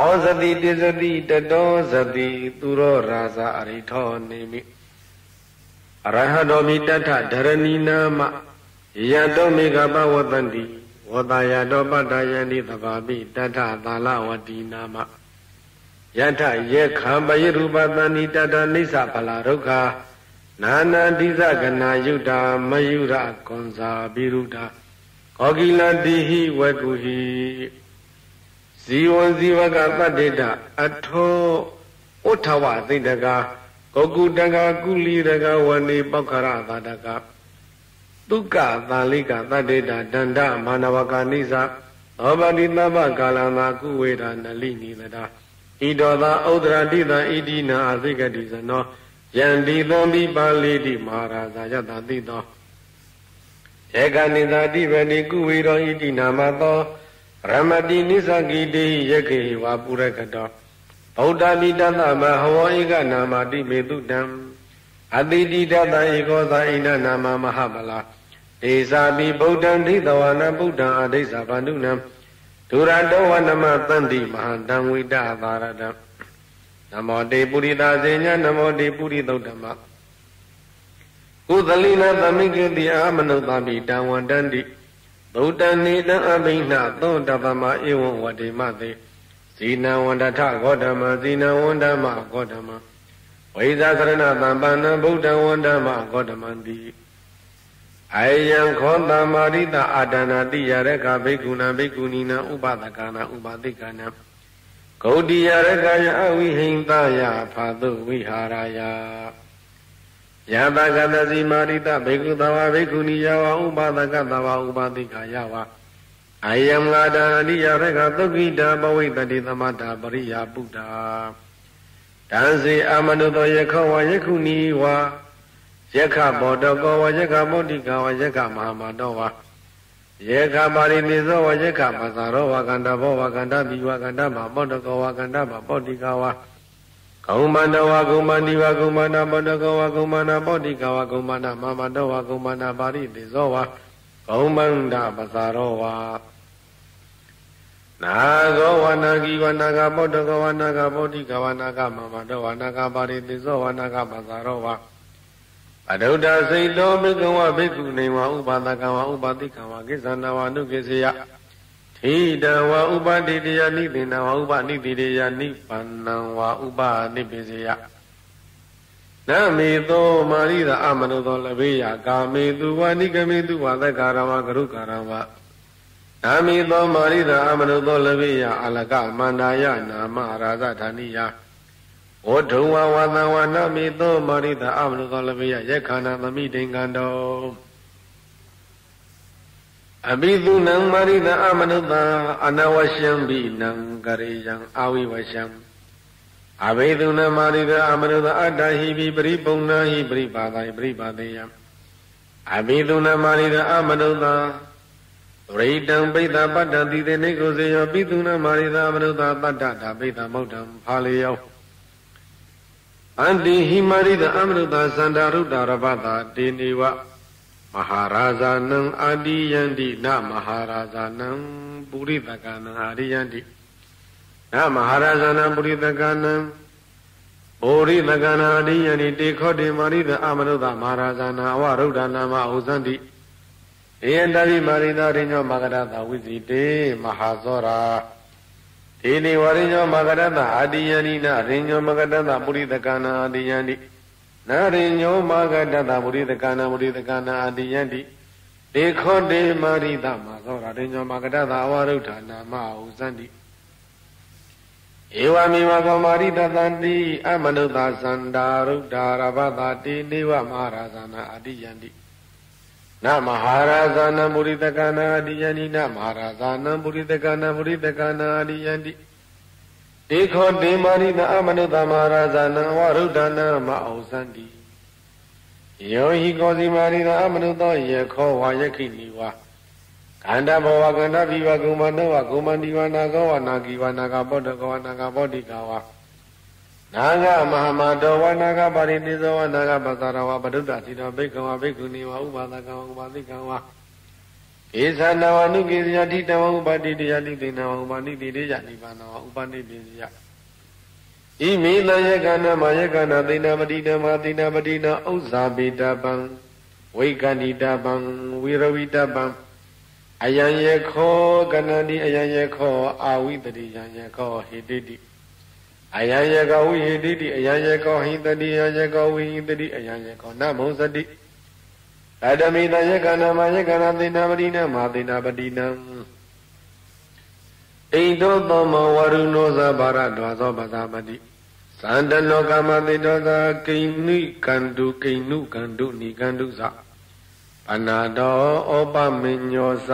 Speaker 1: ဩဇတိတိဇတိတတောဇတိသူရောရာဇအရိထောနေမိအရဟတောမိတထဒရဏီနာမယတောမေကပဝတ္တန္တိဝတယတောပတ္တယန္တိသဘာပိတထသာလဝတိနာမယထယေခံပယရူပတဏိတတနိစ္စဖလာဒုက္ခနာနာတိသကနာယုတာမယုရကွန်စာပိရုတာ ကောကိလတိဟိဝကုဟိဇီဝံဇီဝကတတ္တေတအထောဥထဝသိတကဂုကုတကကုလီတကဝနေပောက္ခရသာတကတုကသာလိကတတ္တေတဒန္တမာနဝကာနိသသောပတိတပ္ပကာလနာကုဝေဒနလိနိတတာဣတောသာဥဒရတိတဣတိနာအသိကတိဇနောယန္တိသံပိပါဠိတိမဟာရာဇာယတတိတော ဧကနိသာတိဗတိကုဝေရောဣတိနာမသောရမတိနိသကိတေယခေဝါပုရကတောဗုဒ္ဓမိတတမဟဝဧကနာမတိမေတုတံအတိတိတတဧကောသာဣနနာမမဟာမလာဒေသာပိဗုဒ္ဓံဒိသဝနာဗုဒ္ဓံအဒိသဗန္ဓုနံဒုရတောဝနမသန္တိမဟာတံဝိတသာရတံနမောတေပုရိသာစေညနမောတေပုရိသုတ်ဓမ္မ ကုသလိနာသမိကေတိအာမနုဿာပိတံဝန္တန္တိဗုဒ္ဓနေတံအဘိနှသောတပမဧဝံဝတိမသေဇီနံဝန္တထဂေါတမဇီနံဝန္တမဂေါတမဝိဇာသရဏတံပန္နဗုဒ္ဓဝန္တမဂေါတမံတိအယံခောတမာရိတအာဒနာတိယရကဘိက္ခုနံဘိက္ခုနီနံဥပဒကနာဥပသိကနာဂௌတိယရကယအဝိဟိန္တယဖာတုဝိဟာရယ ယတကတစီမာရိတဘိက္ခုသဝဘိက္ခုနီယဝဥပဒကသဝဥပသိကယဝအယံလာဒာရိယရကသုခိတာပဝိတတိသမတာပရိယပုဒ္ဓာတံစီအမနုတောယခောဝယခုနီဝါယက္ခဘောတကောဝယက္ခမုဒ္ိကဝယက္ခမဟာမတောဝယက္ခပါရိနိသောဝယက္ခပသရောဝကန္တဘောဝကန္တပိဝကန္တမဘောတကောဝကန္တမပောတိကဝ ဂုံမန္တဝဂုံမန္တိဝဂုံမန္တဘောတကောဝဂုံမန္တပောတိကဝဂုံမန္တမမတောဝဂုံမန္တပါရိနိသောဝဂုံမန္တပသရောဝနာဂောဝနာဂီဝနာဂပောတကောဝနာဂပောတိကဝနာဂမမတောဝနာဂပါရိနိသောဝနာဂပသရောဝအတုဒ္ဒစိတ်တော်ဘိကဝဘိက္ခုနေဝဥပါဒကဝဥပါတိကဝကိစ္ဆနာဝနုကိစ္စယ ထိတဝဥပတိတယနိသိဏဝဥပနိတိတယနိဗ္ဗာနံဝဥပနိပိစယနမေသောမာရိသာအမနုသောလဘေယကာမေသူဝနိကမေသူဝသက္ကာရဝကရုကာရဝနာမေသောမာရိသာအမနုသောလဘေယအလကမန္တာယနာမရာဇဌာနိယဝဋ္ထုံဝဝသံဝနမိသောမာရိတအမနုသောလမေယယက္ခဏသမိတိင်္ဂန္တော အဘိဓုနံမာရိတအမနုတအနဝရှံဘိနံကရေယံအာဝိဝရှံအဘိဓုနမာရိတအမနုတအတ္တဟိပိပရိပုံနာဟိပရိပါဒိပရိပါတေယအဘိဓုနမာရိတအမနုတရိတံပိဋပတ္တတိတေနေကိုစေယောပိတုနမာရိတအမနုတတတ္တတာပိဋမௌတံဖာလျောအန္တိဟိမာရိတအမရုတသန္တာရုတ္တရပတာတေနေဝ မဟာရာဇာနံအာတိယန္တိနမဟာရာဇာနံပုရိသကနံအာရိယန္တိနမဟာရာဇာနံပုရိသကနံဩရိသကနာအာရိယန္တိတေခောတေမာရိတအမရုတမဟာရာဇာနံအဝရုဒ္ဓနာမဥဇန္တိဧ
Speaker 2: တေယတပိမာရိသောရိညောမဂရတဝိစီတေမဟာဇောရာဒေနေဝရိညောမဂရတအာတိယနိနရိညောမဂရတပုရိသကနာအာတိယန္တိ နာရိညောမဂရတပုရိသကနာပုရိသကနာအာတိယန္တိဒေခောတေမာရိတမဇောရာရိညောမဂရတအဝရုဋ္ဌာနာမဟုဇန္တိဧဝမေဝကောမာရိတသန္တိအမနုဿသန္တာရုဒ္ဓာရဘသတိနေဝမဟာရာဇနာအာတိယန္တိနမဟာရာဇာနမုရိတကနာအတိယန္တိနမဟာရာဇာနမုရိတကနာမုရိတကနာအတိယန္တိ ဒေခောဒေမာရိနအမနုသမဟာရာဇာနဝရုဒ္ဓနာမအောင်စန္တိယောဟိကောစီမာရိနအမနုသောယေခောဝါယခိနိဝါခန္ဓာဘောဝကန္ဓာဘိဝကုမနောဝကုမန္တိဝနာကောဝနာကိဝနာကပောတကောဝနာကပောတိကဝါနာဂမဟာမတောဝနာဂပါရိနိဇောဝနာဂပသရဝပဒုတ္တသီတောဘိက္ခဝဘိက္ခုနီဝဥပါဒကဝဥပါသိကဝ ဧသနာဝနုကိယတိတဝဥပါတိတယတိသေနဝဥပါတိတိတေယနိဗ္ဗာနဝဥပါတိပိယဣမိတယကနာမယကနာသေနပတိတမသေနပတိနဥဇ္ဇာပိတပံဝိကန္တိတပံဝိရဝိတပံအယံယခောကနတိအယံယခောအာဝိတတိယံယခောဟိတိတိအယံယကောဝိဟိတိတိအယံယကောဟိတတိအယံယကောဝိဟိတတိအယံယကောနမောစတိ တတမိတယကနာမယကနာသေနာပတိနမသေနာပတိနံဣတောသောမဝရုဏောသဘာရဒွာသောပသာပတိသန္တလောကမသေတောသာကိဏိကန္တုကိဏုကန္တုနိကန္တုသအနာတောဩပမညောသ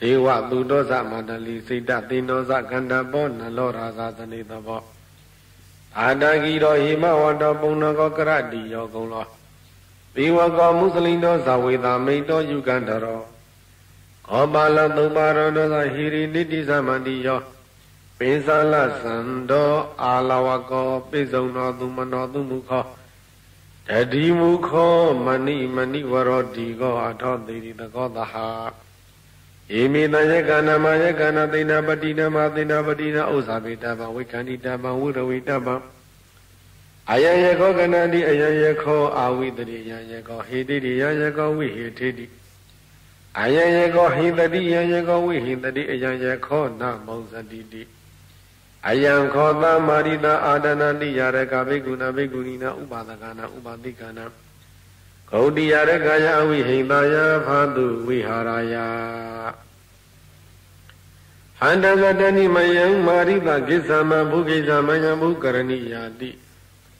Speaker 2: ဒေဝသူတောသမန္တလီစိတ်တသေနောသကန္တဘောနလောရာဇာသနေသဘောအာတဂီရောဟိမဝတောပုံနကောကရတိယောကုံလော ဘေဝကောမုစလိန်တောဇဝေတာမိန်တောယုကန္တရောခောပါလသုပါရောတောသဟိရိနိတိသမန္တိယောပိသလသံတောအာလဝကောပိစုံတော်သူမနောသူမူခောတတိမူခောမဏိမဏိဝရောတိကောအထောတိတိတကောသဟာဧမိတယကနာမယကနာသိနာပတိနမသိနာပတိနာဥစ္စာပေတပဝိခန္တိတပဝိရဝိတပ အယယခောကနတိအယယခောအာဝိတရိယယခောဟေတိရိယယခောဝိဟေတိတိအယယခောဟိတတိယယခောဝိဟိတတိအယယခောနမောဇတိတိအယံခောသမာရိတာအာဒနာတိယရကဘိက္ခုနာဘိက္ခုနီနာဥပါဒကနာဥပါတိကနာဂௌတိယရကယဝိဟိတယဖာတုဝိဟာရယဟန္တကတဏိမယံမာရိတကိစ္ဆမဘုကိစ္ဆမယံဘုကရဏိယာတိ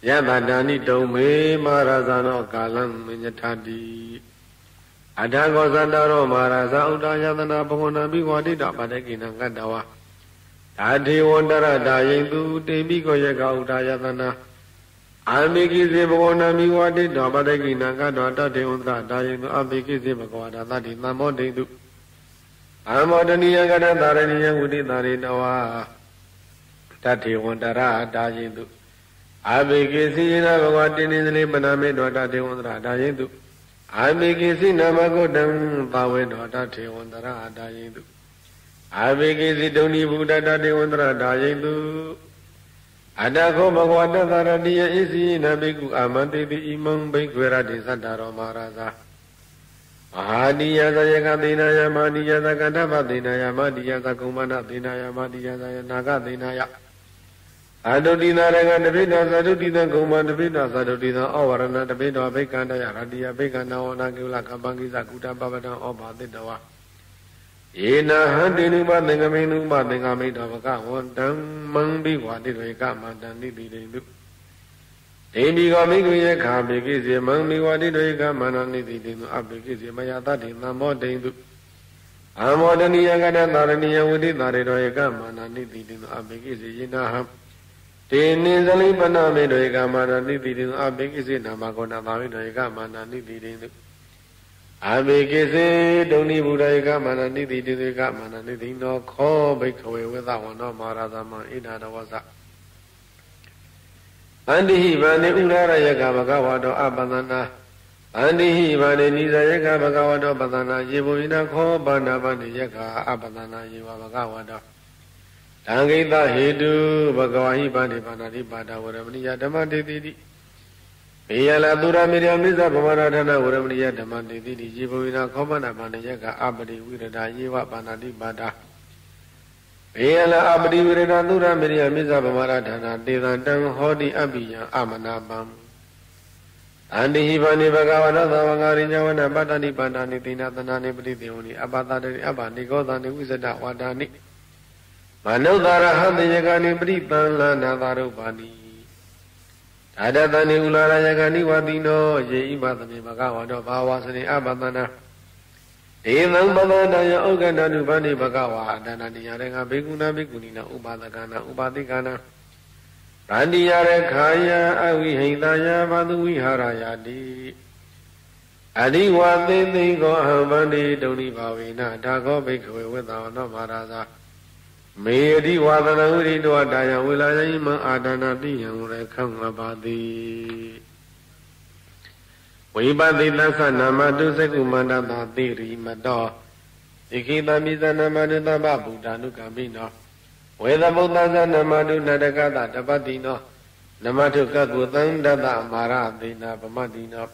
Speaker 2: ယတတာနိတုံမေမာရဇာနောကာလံမညထာတိအထာကောသတ္တရောမာရဇာဥဒ္ဒယတနာဘဝနာဘိဝတိတပတကိနကတ္တဝါဓာတိဝန္တရတာယိတုတေပိကောယကဥဒ္ဒယတနာအာမိကိစေဘဝနာမိဝတိတပတကိနကတ္တဝတတေဝန္တရတာယိတုအမိကိစေဘဂဝတာသတိသမ္မောတိတုအမောတနိယကရတာရဏိယဝိတိတာရိတဝါတထေဝန္တရတာယိတု အာဘိကေစီနာဘဂဝတိနိသလိပနာမေတောတထေဝန္တရတာယိတုအာဘိကေစီနာမဂုတံပါဝေတောတထေဝန္တရတာယိတုအာဘိကေစီဒုန်ိဘုဒ္ဓတထေဝန္တရတာယိတုအတခောဘဂဝတသရတိယဣစီနာဘိကုအာမတိတိဣမံဘိကွေရတိသတ္တရောမဟာရာဇာမဟာတိယသယကသေနာယမတိယသကတ္တပသေနာယမတိယသကုမ္မနသေနာယမတိယသယနာကသေနာယ အတုတိနာရကတပိတောသတုတိသကုမ္မတပိတောသတုတိသဩဝရဏတပိတောဘိက္ခန္တယရတိယဘိက္ခဏဝနာကိလကပ္ပံကိသကုတပပတံဩဘာတိတဝယေနဟံတိနုပသင်္ကမိနုပသင်္ကမိတောဘကဝန္တံမံဘိဝါတိရေကမန္တံနိတိတိတုဒေမိကောမိကုယေခာဘေကိစေမံမိဝတိတေကမန္တနိတိတိနုအဘေကိစေမယတတိသမောတိတုအမောတနိယကတသာရဏိယဝိတိသာရေတောဧကမန္တနိတိတိနုအဘေကိစေယိနာဟံ တေနိဇလိပနာမေတောဧကမန္တနိတိတိနုအဘေကိစေနာမကောနာသာဝိတောဧကမန္တနိတိတိနုအဘေကိစေဒုန်နိဘုဒ္ဓဧကမန္တနိတိတိဧကမန္တနိတိနောခောဘိခဝေဝေသဝနောမဟာရသမဣဒာတဝဇအန္တိဟိဗန္တိဥရရယကဘဂဝတောအပန္နနာအန္တိဟိဗန္တိနိဇယကဘဂဝတောပန္နနာယေဘုိနခောပါဏဗန္တိယကအပန္နနာယေဝဘဂဝတော တံဂိတဟေတုဘဂဝဟိဗန္တိပါဏာတိပါဒဝရမဏိယဓမ္မတေတိတိေယလာသူရမေရမိစ္ဆဗမရဌာနဝရမဏိယဓမ္မတေတိတိယေဘဝိနာခောမနာဘာနယကအပတိဝိရဒယေဝပါဏာတိပါဒဘေယလာအပတိဝိရဒသူရမေရမိစ္ဆဗမရဌာနတေသံတံဟောတိအပိယံအမနာပံအန္တိဟိဗာနိဘဂဝရသဝငါရိညဝနပတ္တနိပန္တာနိတိနာသနာနိပတိတေဝနိအပတတရိအပနိကောသနိဝိဇဒဝါဒာနိ မနုဿာရဟတယကနိပရိပန္လနာသာရုပါနိဓာတတနိဥလာရယကနိဝတိနောယေဣမသမေဘဂဝတောဘာဝစနေအပတနာဒေသံပဒတယဩကန္တနုပန္နိဘဂဝါအတဏတိယရငါဘေကုဏဘေကုဏိနာဥပါဒကနာဥပါတိကနာဗန္တိယရခာယအဝိဟိတယဘာသူဝိဟာရယတိအဓိဝသေသိကောအဟံဗန္တိဒုဏိဘာဝေနဒါကောဘိက္ခဝေဝိသဝနောမာရာဇာ မေအဓိဝါဒနာဝိရိတောတာယဝေလာယိမံအာဒနာတိယံရခံငပါတိဝိပတိသသနာမတုစကုမန္တတာတိရိမတောဣခိတမိသနာမနုတ္တဗဗုဒ္ဓ ानु ကမိနောဝေသမုတ်သဇနမတုနတကတတပတိနောနမထုကကုသံတတမာရသေနာပမတိနော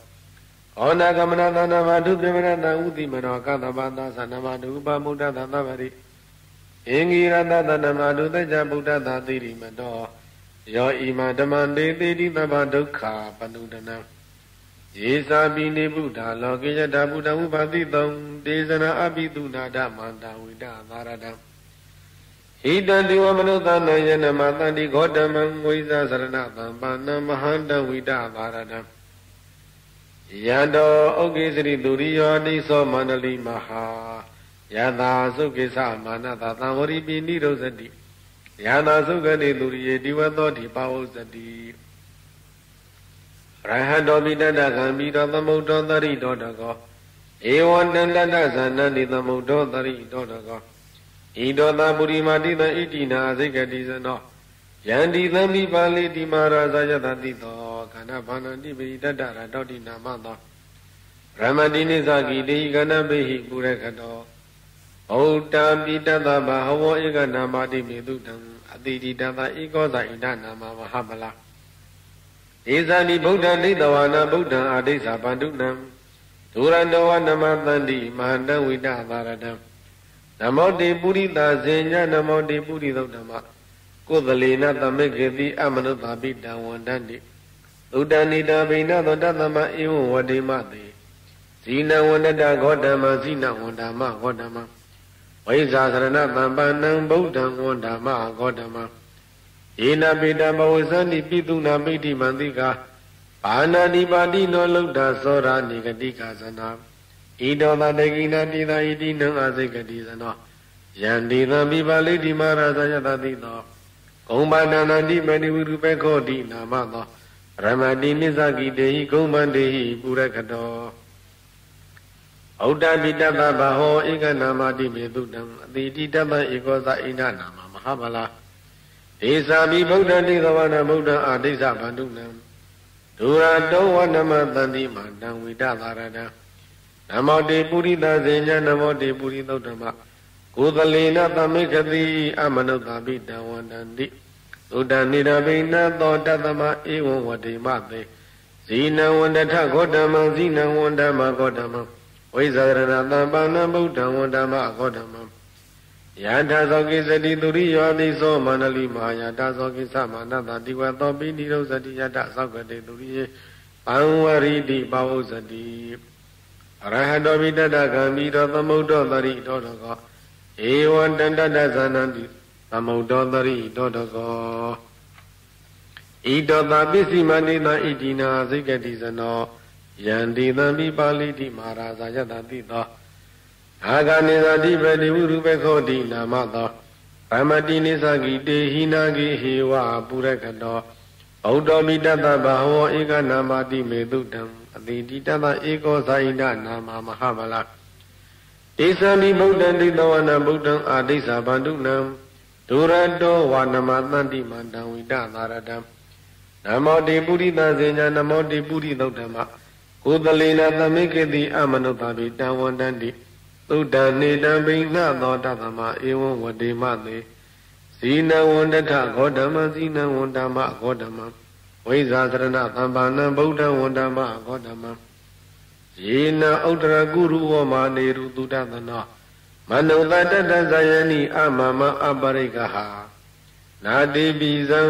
Speaker 2: ဩနာကမနသနာမတုပြမရတဥတိမနောကသဘာသသနမတုဥပမုဒ္ဒသသဗရိ အင်္ဂိရတသနမတုသစ္စာဗုဒ္ဓသာတိရိမတောယောဣမဓမ္မတေတိတိသဗ္ဗဒုက္ခပနုဒနံယေသာပိနေဗုဒ္ဓလောကေယတာဗုဒ္ဓဝုပါတိတုံဒေသနာအပိတုနာဓမ္မန္တဝိဒသာရတံဣတံတိဝမနုဿနယနမတန္တိဂေါတမံဝိဇာသရဏသံပါဏမဟန္တဝိဒဘာရတံယံတောဩကေစရိသူရိယောတိသောမန္တလိမဟာ ယတာသုကိသမာနတာသံဝရိပိနိရောဇတိယတာသုကနေသူရိယေတိဝသောတိပါဝုဇတိရဟတောပိတတကံမိတော်သမုဒ္ဒောတရိတောတကောဧဝံတန္တတသန္တတိသမုဒ္ဒောတရိတောတကောဣတောတပုရိမာတိတဣတိနာစိကတိဇနောယန္တိသံမိပါဠိတိမာရာဇယတတိသောခန္ဓာဘာနတိပိတတရတောတိနာမသောရမတိနိသကိတေဟိကဏပိဟိပုရခတော ဩတံပိတတဗဟဝေဧကနာမတိမေတုတံအတိတိတတဧကောဇဣဒနာမမဟာမလာဧဇာတိဗုဒ္ဓဒိဋ္ဌဝါနာဗုဒ္ဓံအာဒိသဗန္တုနံဒုရန္တောဝနမတန္တိမဟာတံဝိတသာရတံနမောတိပုရိတာဇင်ညနမောတိပုရိသုဓမ္မကုသလေနသမိခေတိအမနုဿာပိတံဝန္တန္တိသုတဏိတာဘိနသောတသမဧဝဝတိမတိဇိနဝန္တတဂေါတမဇိနဝန္တမဂေါတမ ဝိဇာသရဏသံပန္နံဗုဒ္ဓံဝန္တမဂေါတမယေနပိတဘဝဇန္တိပိတုနာမိတိမန္တိကာဘာနာတိပါတိနောလုဒ္ဓသောရာနိဂတိကာသနာဣတောတတေကိနာတိသာဣတိနံအာစိကတိသနောယန္တိသံပိပါလိတိမဟာသယတတိသောဂုံပါဏနာတိမဏိဝရုပေခောတိနာမသောရမတိနိစ္စကိတေဟိဂုံမန္တေဟိပုရကတော ဩတ္တပိတ္တဘဟောဧကနာမတိမေတုတံအတိတိတပံဧကောသဣဏနာမမဟာဗလာဒေသာမိဗုဒ္ဓတိသဝနာဗုဒ္ဓအာဒိသဗန္တုနံဒူရတောဝနမတန္တိမတံဝိတသာရတံနမောတေပုရိသဇေညနမောတေပုရိသုတ္တမကိုသလေနသမိခတိအမနုဿာပိတံဝန္တန္တိသုတ္တနိရဘိနသောတသမဧဝံဝတိမသေဇိနဝန္တထဂေါတမံဇိနဝန္တမဂေါတမံ ဝိဇာရဏသံပါဏဗုဒ္ဓံဝန္တမဂေါတမံယထာသောကိစတိသူရိယောတိသောမန္တလိမဟာယထာသောကိသမန္တတတိဝသောပိနိရောဇတိယတသောကတိသူရိယေပံဝရိတိပဝုဇတိအရဟတောပိတတကံမိတော်သမုဒ္ဒောတရိတောတကောဧဝံတန္တတသနန္တိသမုဒ္ဒောတရိတောတကောဣတောတာပစ္စည်းမနိတဣတိနာစိကတိဇနော ယန္တိသံပိပါဠိတိမဟာရာဇယတတိသောအာဂနိသတိပတိဝုရုပခောတိနာမသောဗမတိနိသကိတေဟိနာကိဟေဝပုရကတောဩတ္တမိတတဘဟောဧကနာမတိမေတုတံအတိတိတတဧကောဇာဣဒနာမမဟာဗလာဧသံဒီဗုဒ္ဓံတိတဝနာဗုဒ္ဓံအာဒိသဗန္တုနံဒုရတောဝါနမတန္တိမန္တံဝိတသာရတံနမောတိပုရိသဇေညာနမောတိပုရိသုဒ္ဓမ ကိုသလေနသမိကေတိအမနုဿာပိတံဝန္တန္တိသုဒ္ဓနေတံဘိနသောတသမဧဝံဝတိမသေဇီနဝန္တထဂေါတမဇီနဝန္တမဂေါတမဝဝိဇာသရဏသံပါဏံဗုဒ္ဓဝန္ဓမဂေါတမံယေနဥဒ္ဒရကုရုဝမာနေရုတုဒ္ဒသနောမနုဿတတဇယနိအမမအပရိကဟာနာတိပိဇံ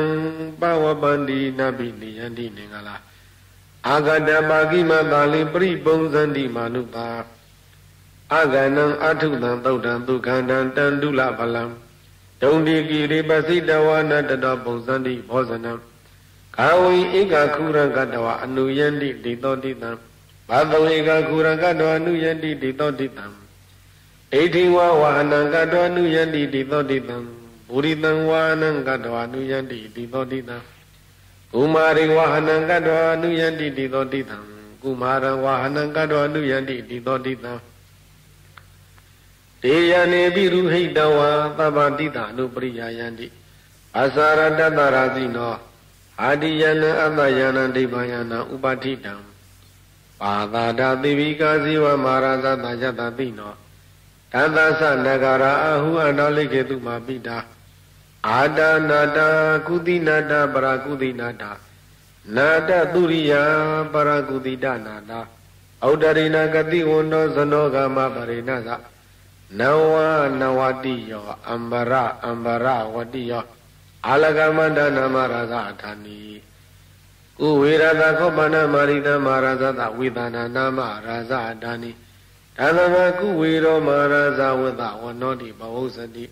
Speaker 2: ပဝပန္တိနဗိနိယန္တိနေကလာ အာဂတပါကိမတာလိပရိပုံဇန္တိမာနုပါအဂနံအထုတံသုတ်တံဒုက္ခန္တံတန္တုလဖလံဒုံတိကိရိပစိတဝနတတောပုံဇန္တိဘောဇနံကာဝိဧကခုရကတဝအနုယန္တိတိတောတိတံဘာတောဧကခုရကတဝအနုယန္တိတိတောတိတံဣတိဝဝဟနံကတဝအနုယန္တိတိတောတိတံဘူရိတံဝဟနံကတဝအနုယန္တိတိတောတိတံ ကုမာရိဝဟနံကတဝအနုယန္တိတိတောတိတံကုမာရဝဟနံကတဝအနုယန္တိတိတောတိတံတေယနေပိရုဟိတဝါသဗ္ဗတိတာနုပရိယာယန္တိအစာရတတရာစီနောအာတိယနအတ္တယနဒိဗ္ဗယနာဥပတိတံပါသာဒသေဝိကာဇိဝမာရသတယတတိနောတသသနဂရာအဟုအတောလိကေတုမာပိတာ အာဒနာတာကုတိနာတာပရာကုတိနာတာနာတသုရိယပရာကုတိတနာတာဩဒရိနာကတိဝန္တောဇနောဂမပရိနာသနဝနဝတိယောအမ္ဘရအမ္ဘရဝတိယောအာလကမန္တနာမရာဇအထာနိကုဝေရတခောပဏမာရိတမဟာရဇတဝေဒနာနာမရာဇအထာနိဒါသမကုဝေရောမဟာရဇဝတဝနောတိဘဝုစတိ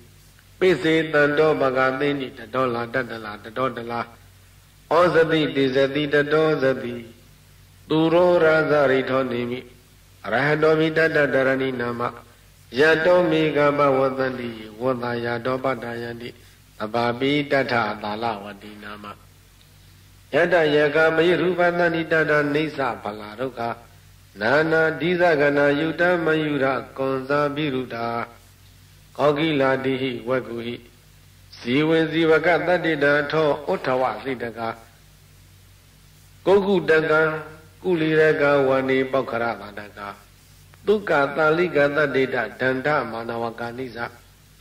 Speaker 2: ပိစေတံတောပကသိနိတတောလာတတလာတတောတလာဩဇတိတိဇတိတတောဇတိသူရောရာဇရိထောနေမိအရဟတောမိတတတရဏိနာမယတောမိကပဝတ္တိဝတ္တယတောပတ္တယတိအဘာပိတထသာလဝတိနာမယတယကမေရူပတဏိတတနေသဖလာဒုက္ခနာနာဒီဇဂနာယုတမယုရကွန်သာပိရုတာ ကောကိလာတိဟိဝကုဟိဇီဝင်ဇီဝကတတ္တိတံထောဥထဝစိတကကုကုတကံကုလီရကဝဏီပောက္ခရဗန္တကဒုက္ခတာလိကတတ္တိတဒန္ဓမာနဝကာနိသ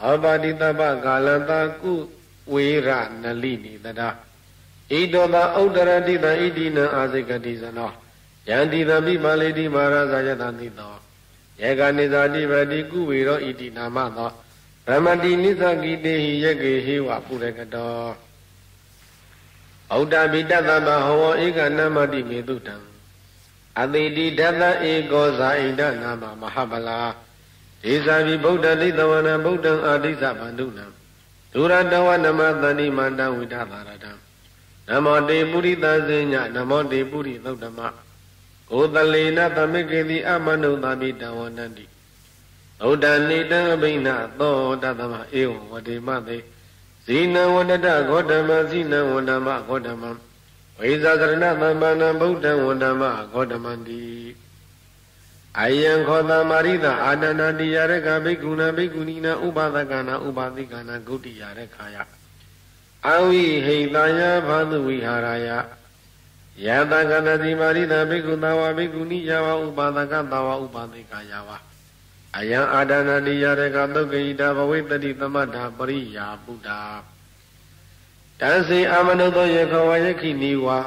Speaker 2: အဘာတိတပကာလတာကုဝေရနလိနိတတာဣတောသာဥဒ္ဒရတိတဣတိနအာစိကတိဇနောယန္တိသမိမာလေတိမာရဇာယတတိသောယေကနိဇာတိပတိကုဝေရောဣတိနာမသော ဗမတိနိသကိတေဟိယကေဟေဝပုရကတောဩဒ္ဒဘိတတမဟောဧကနမတိမေတုတံအတိတိဓတဧကောဇာဣဒနာမမဟာဗလာဒေဇာပိဗုဒ္ဓလိတဝနဗုဒ္ဓံအာတိသဗန္ဓုနံဒုရတဝနမတဏိမန္တဝိဒသာရတံနမောတေပုရိသဇေညနမောတေပုရိသုတ်တမကိုတလေနသမိကေတိအမနုသာပိတဝနန္တိ ဩဒနိတံအဘိနသောတသမဧဝံဝတိမသေဇိနံဝန္တတဂေါတမဇိနံဝန္တမဂေါတမဝိဇာကရဏသမ္ပန္နဗုဒ္ဓံဝန္တမဂေါတမန္တိအယံခောတမာရိတအာနန္ဒတိယရကဘိက္ခုနာဘိက္ခုနီနာဥပဒကနာဥပါတိကနာဂုတိယရခာယအဝိဟိတယဘာသူဝိဟာရယယတကနတိမာရိတဘိက္ခုသာဝဘိက္ခုနီယဝဥပါဒကသာဝဥပါတိကယဝ အယံအာဒနာတိယရကသုတ်ကိတာဘဝိတတိသမတ္ထာပရိယာပုဒ္ဓတံစေအမနုသောယခောဝယခိနိဝါ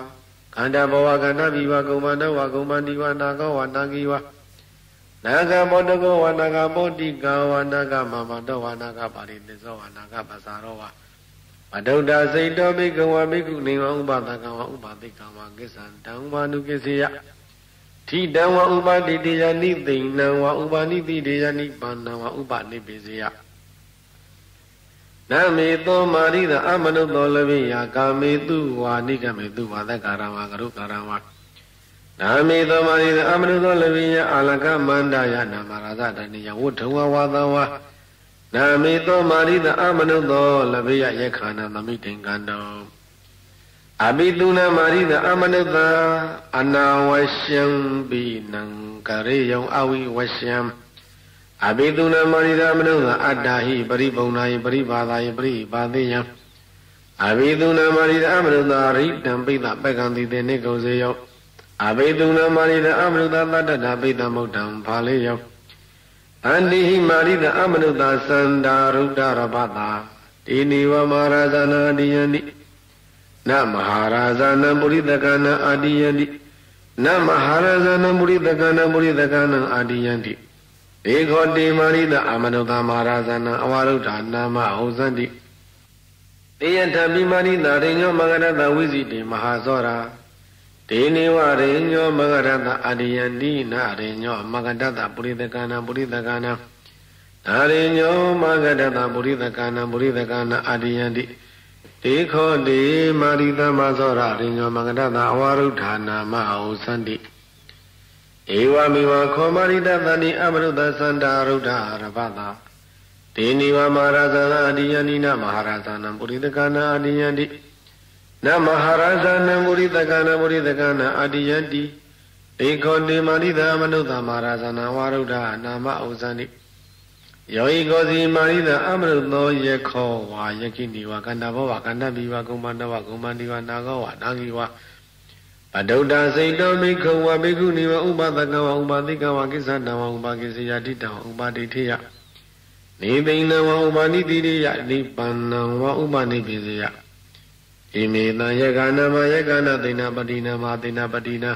Speaker 2: ခန္ဓာဘဝကန္တဘိဝကုမ္မန္တဝကုမ္မန္တိဝနာကောဝနာကိဝါနာဂမောတကောဝနာဂမောတိကဝနာဂမမတောဝနာဂပါရိသစ္စောဝနာဂပစာရောဝမဒုဒ္ဒစိတ်တောမိကဝမိကုနေဝဥပဒကဝဥပတိကဝကိစ္ဆံတံဥပါနုကိစေယ ထိတံဝဥပတိတေယနိသိဏံဝဥပနိတိတေယနိပါဏံဝဥပနိပိစေယနမေသောမာရိသအမနုသောလပိယကာမေတုဝါနိကမေတုဝါသက္ကာရဝကရုကာရဝနာမေသောမာရိအမနုသောလပိယအာလကမန္တယနာမရာဇတဏိယဝုထဝဝါသဝါနာမေသောမာရိတအမနုသောလပိယယခာနာသမိတေင်္ကန္တော အဘိတုနာမာရိတအမနုသအနာဝရှံပိနံကရေယံအဝိဝရှံအဘိတုနာမာရိတအမနုသအတ္တဟိပရိပုံနာယပရိပါဒယပရိပါသေယံအဘိတုနာမာရိတအမနုသရိတံပိသပက္ကံတိတေနေကုံစေယောအဘိတုနာမာရိတအမနုသတတ္တတာပိတမုတ်တံဖာလေးယောအန္တိဟိမာရိတအမနုသသန္တာရုဒ္ဒရဘတာတိနိဝမာရဇနာတိယနိ နမဟာရာဇာနံပုရိသကနံအာတိယန္တိနမဟာရာဇာနံပုရိသကနံပုရိသကနံအာတိယန္တိဧခောတေမာရိတအာမနုသမဟာရာဇာနံအဝရုဒ္ဓနာမဟောဇန္တိတေယထမိမာရိတရိညောမဂရတဝိဇိတေမဟာဇောရာဒေနေဝရိညောမဂရတအာတိယန္တိနာရိညောမဂတတပုရိသကနံပုရိသကနံနာရိညောမဂတတပုရိသကနံပုရိသကနံအာတိယန္တိ ဧခောတေမာရိသမသောရရိညောမင်္ဂတတအဝရုဌာနာမဟုသန္တိဧဝမိဝခောမာရိတသန္တိအမရုတသန္တာရုဒ္ဓရပတာဒေနိဝမဟာရဇာနာအတိယနိနမဟာရဇာနံပုရိသကနာအတိယန္တိနမဟာရဇာနံပုရိသကနာပုရိသကနာအတိယန္တိဧခောတေမာရိသမနုသမဟာရဇာနာဝရုဒ္ဓနာမဟုသန္တိ ယောဤကောစီမာရိတအမရုသောယခောဝါယခိနိဝကန္တဘောဝကန္တပိဝကုမ္မန္တဝကုမ္မန္တိဝနာဂောဝနာဂိဝအဒုဒ္ဒစိတ်တောမိခောဝဘေကုနိဝဥပဒကဝဥပတိကဝကိစ္စတဝဥပကိစ္စယတိတံဥပတိထေယနေသိဏဝဥပနိတိရိယနိပန္နဝဥပနိပိစယဣမေတံယကနာမယကနာသိဏပတိနာမသိဏပတိနာ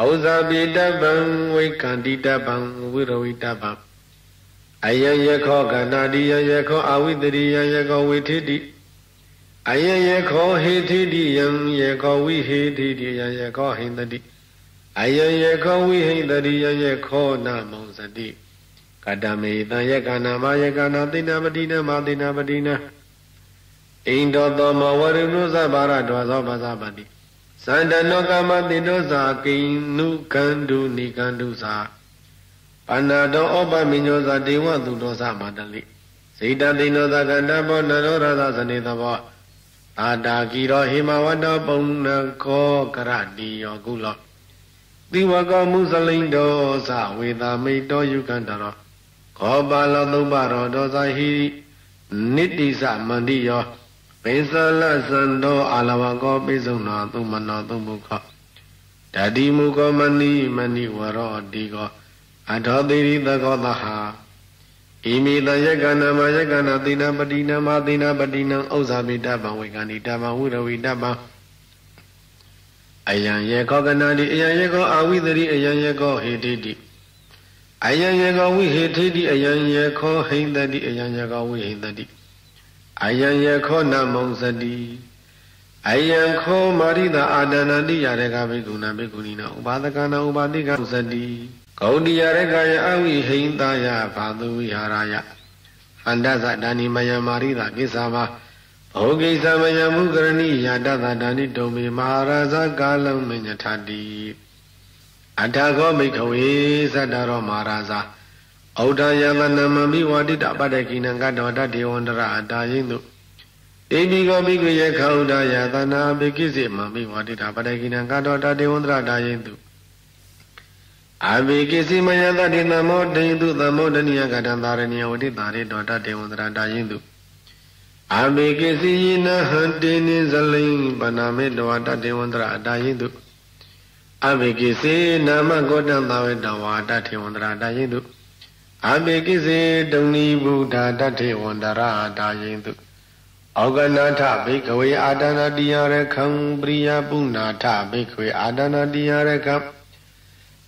Speaker 2: ဩဇာပိတပံဝိကန္တိတပံဝိရဝိတပံ အယယခောကနာတိယယခောအဝိတရိယယခောဝိထိတိအယယခောဟေထိတိယံယခောဝိဟေထိတိယယခောဟိန္တိအယယခောဝိဟိန္တိယယခောနမောစတိကတမေတံယကနာမယကနာတိနာပတိနာမတိနာပတိနာဣန္ဒောသောမဝရုဏုသဘာရတောသောပါသပါတိသန္တနောကမတိတောသာကိနုကန္တုနိကန္တုသာ အနာတောဩပမိညောဇဒေဝသူတော်သမာတလိစေတသိနောသကန္တဘောနရောရသဇနေသဘောအာတာကီရောဟိမဝတ္တပုံနကောကရတိယောကုလောသီဝကောမုစလိန်တောသဝေတာမိတ်တောယုကန္တရောခောပါလောသုံးပါရောဒောသဟိနိတိသမန္တိယောပိစလသံတောအာလဝကောပိစုံနောသုမနောသုမုခောတတိမုကောမဏိမဏိဝရောတိကော အထောတိရိသကောသဟာဣမိတယကနာမယကနာတိနာပတိနာမတိနာပတိနံဥစ္စာပိတပံဝေကဏိတပံဝိရဝိတပံအယံယေခောကနာတိအယံယေခောအာဝိသရိအယံယေခောဟေတိတိအယံယေခောဝိဟေတိတိအယံယေခောဟိန္တတိအယံယေခောဝိဟိန္တတိအယံယေခောနမုံစတိအယံခောမာရိတာအာဒနာတိယရကဘိက္ခုနာဘိက္ခုနီနာဥပါဒကနာဥပါတိကစတိ ဂௌတိယရကယအဝိဟိန္တယဘာသူဝိဟာရယအန္တသဒါနိမယမာရိတာကိစ္ဆာမဘောဂိသမယမုကရဏိယတသဒါနိတုံမေမဟာရာဇကာလံမညထတိအထာခောမိခဝေသတ္တရောမဟာရာဇဩဒယသနမမိဝတိတပတ္တကိနံကတောတတေဝန္တရအတာယိတုဣတိကောမိကွေယခောဒယသနာဘိကိစေမမိဝတိတပတ္တကိနံကတောတတေဝန္တရတာယိတု အဘိကိစီမယတတိသမောတေတုသမောတနိယကတံသာရဏိယဝတိတာရေတောတတေဝန္တရတာယိတုအဘိကိစီယနဟံတေနိဇလိံပနာမေတောတတေဝန္တရတာယိတုအဘိကိစေနာမကောတံသာဝေတဝါတတေဝန္တရတာယိတုအဘိကိစေတုန်နိဗုဒ္ဓတတေဝန္တရတာယိတုဩကနာထဘိကဝေအာဒနာတိယရခံပရိယပုဏ္ဏထဘိကဝေအာဒနာတိယရခံ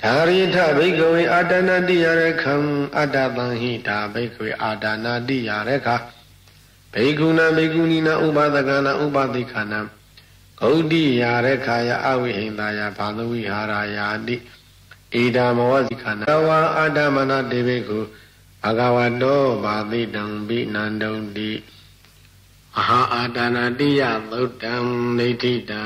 Speaker 2: ဒါရိထဘိကဝေအာတနာတိယရခံအတ္တတံဟိတာဘိကဝေအာတနာတိယရခဘိကုဏဘိကုဏီနာဥပဒကနာဥပတိခဏံဂௌတိယရခာယအဝိဟိန္တာယဘာသဝိဟာရာယာတိဣဒာမောဇိခဏဝါအာတမနာတေဘိကုဘဂဝတောဘာတိတံဘိနန္တုံတိအဟာအာတနာတိယသုတ်တံဒိဋ္ဌိတံ